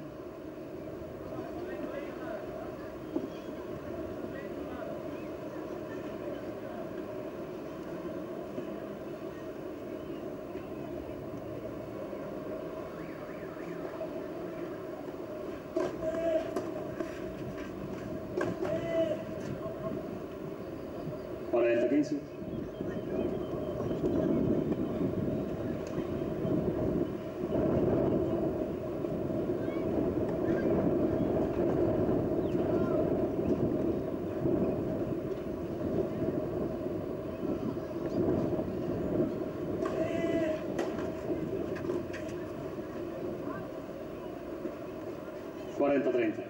40-30.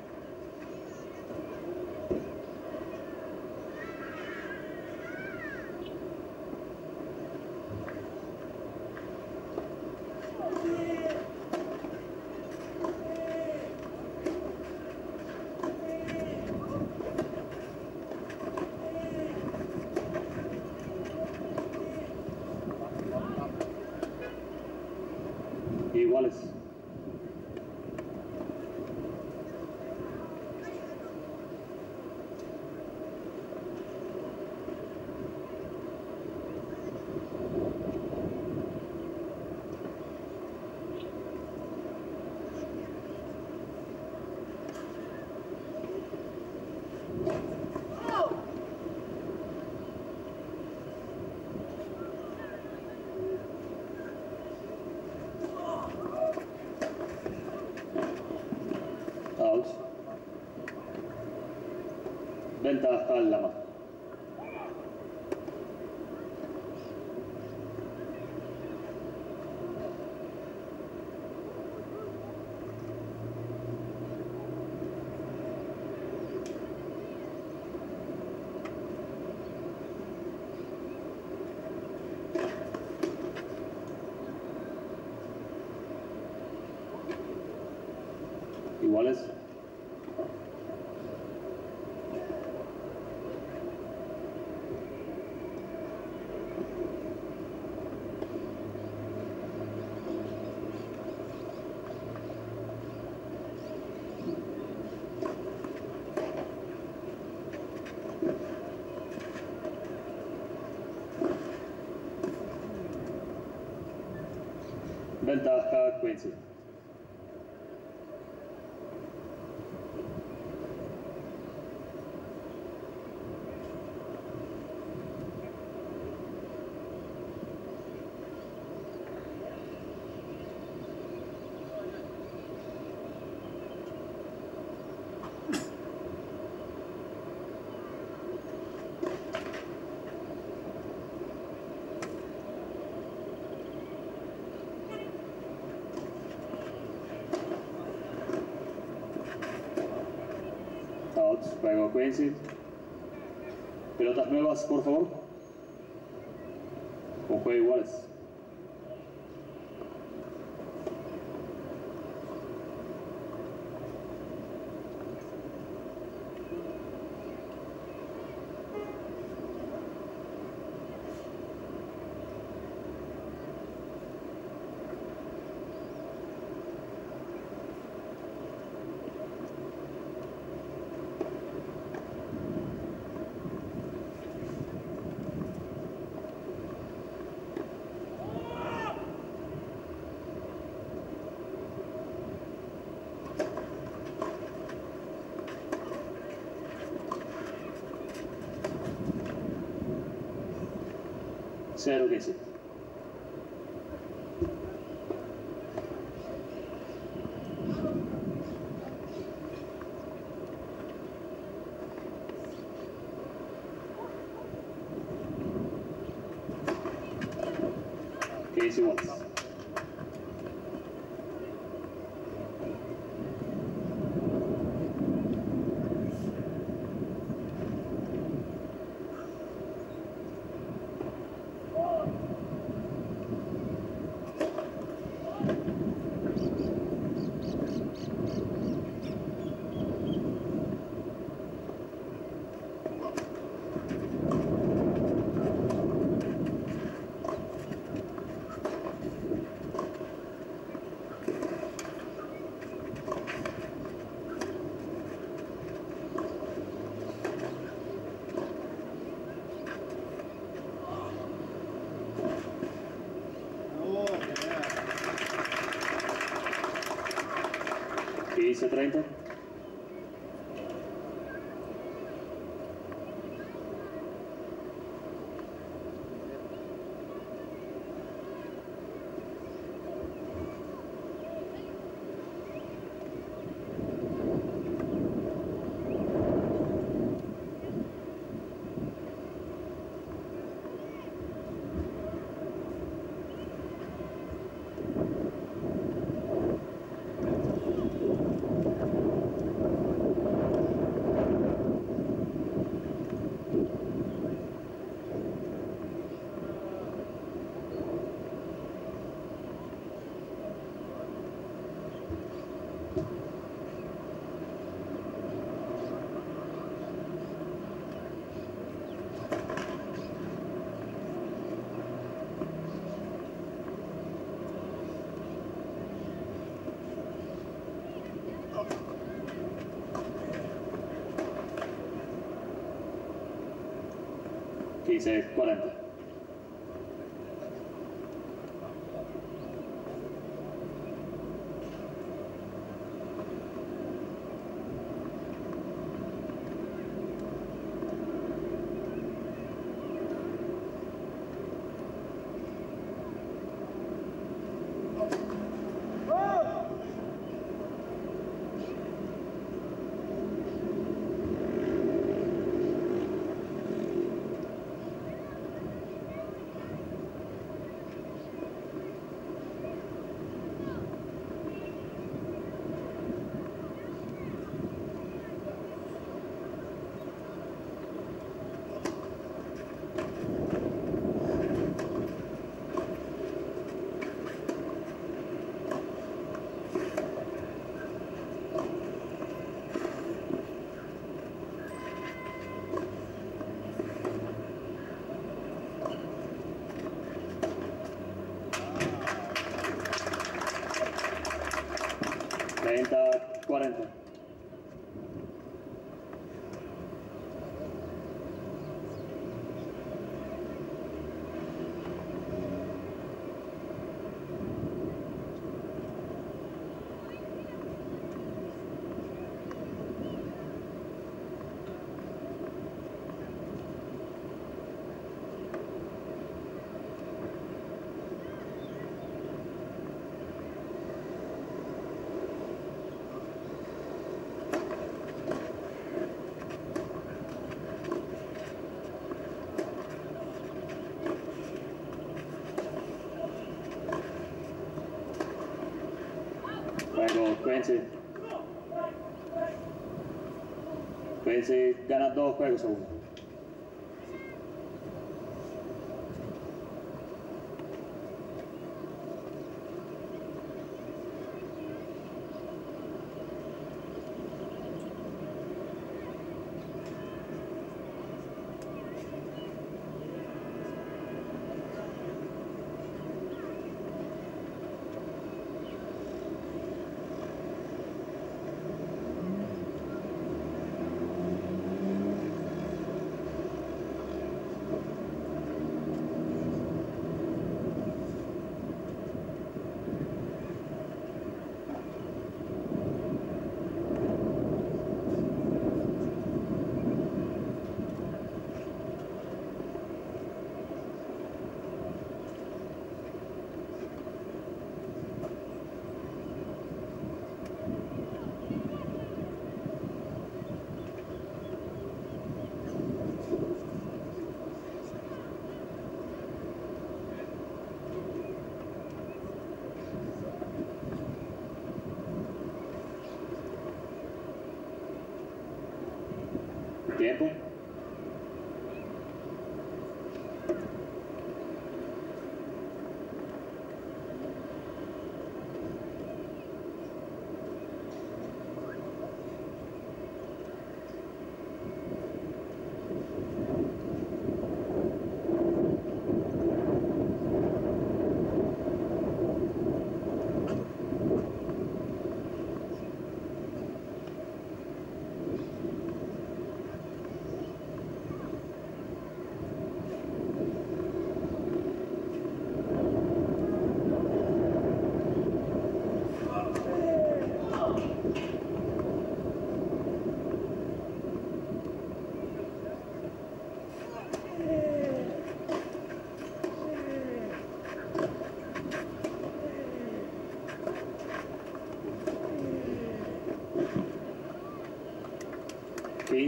تتأقلم Ventaja Quincy. Out, juego Quincy. Pelotas nuevas, por favor. Con juego iguales. Cero Quincy. Quincy iguales. 15-30. Quince, 40. Treinta, 40. Luego Quincy. Quincy gana dos juegos a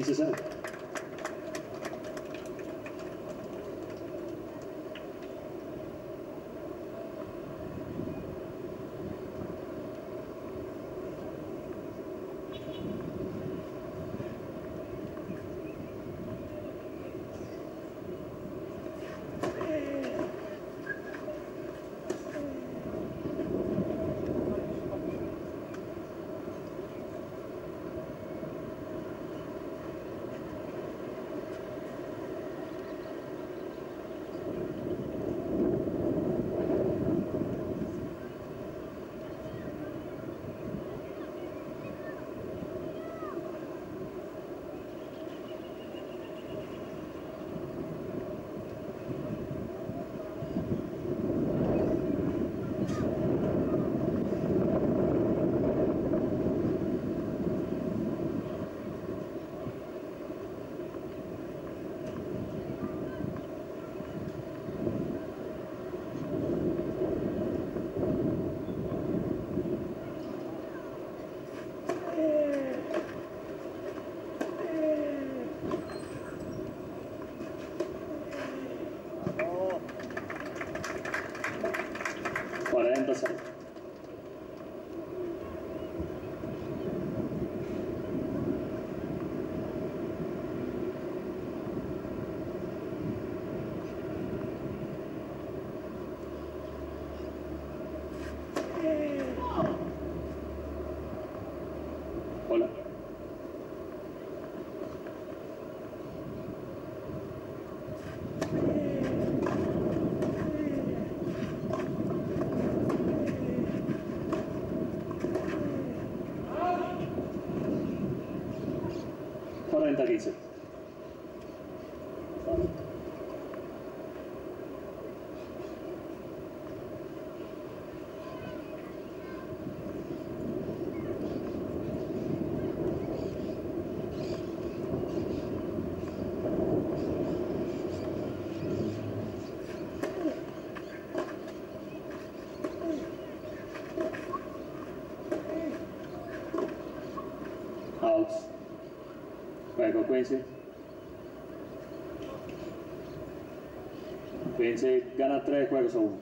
uno. 15-0. Cuarenta quince. Juego Quincy. Quincy gana tres juegos a uno.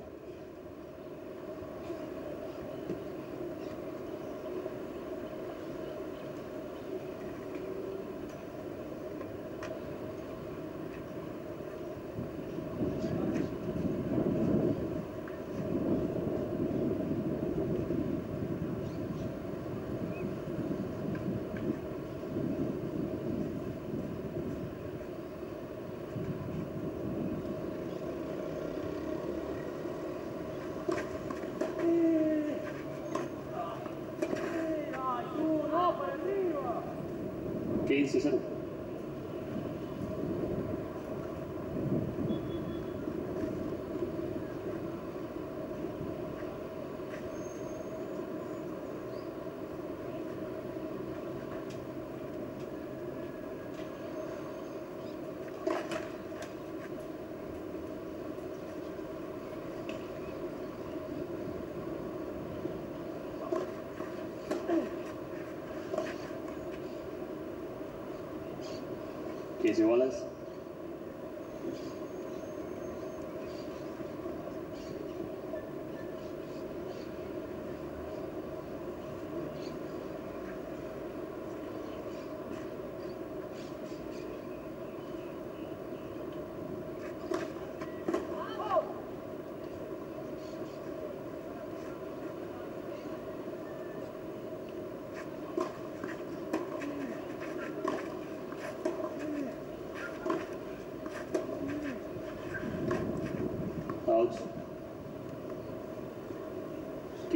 Quince cero. Quince bolas. Orleans.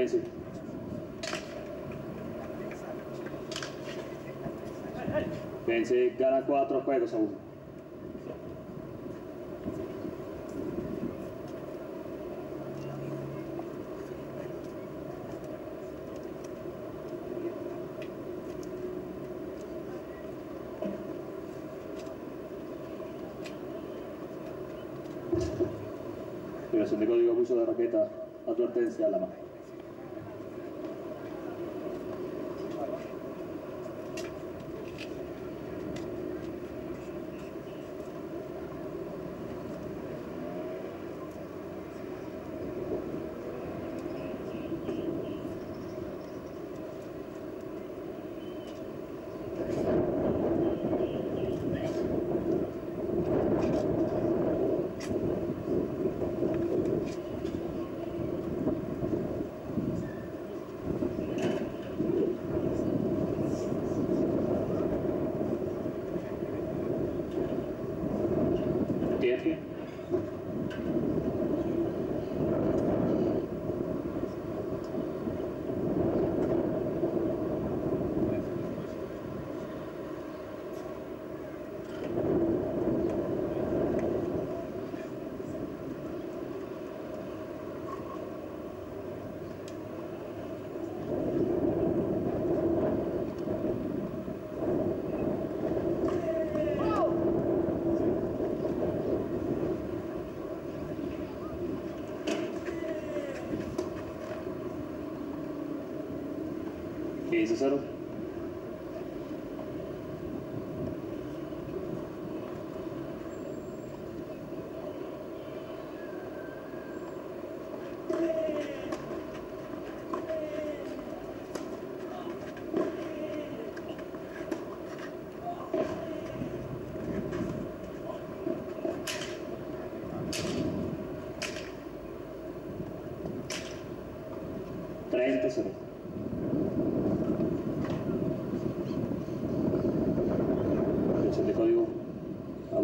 veces. Vence gana cuatro juegos a uno. Violación de código abuso de raqueta, advertencia a la mano.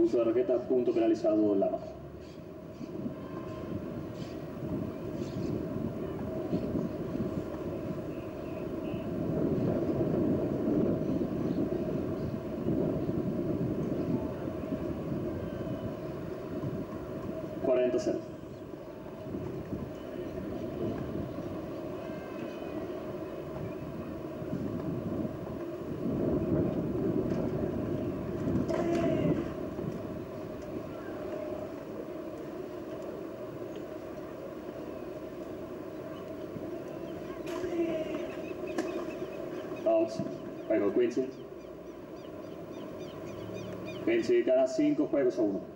Abuso de raqueta, punto penalizado Lama. Cuarenta cero. Out. Juego Quincy. Quincy gana 5 juegos a 1.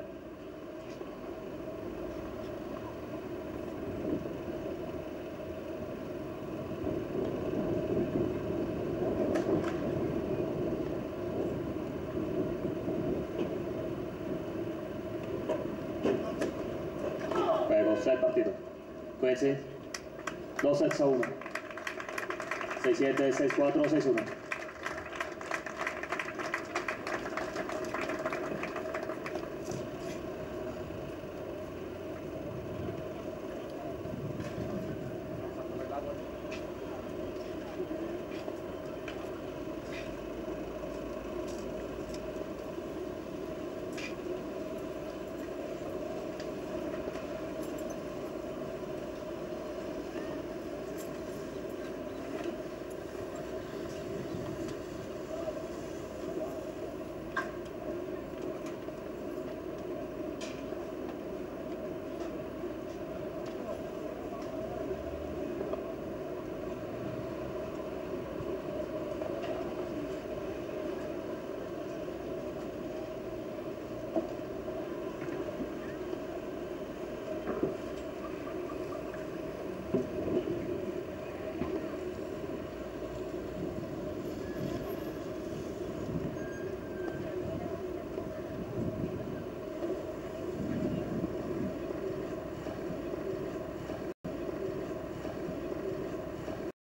Quincy, dos sets a uno. 6-7, 6-4, 6-1.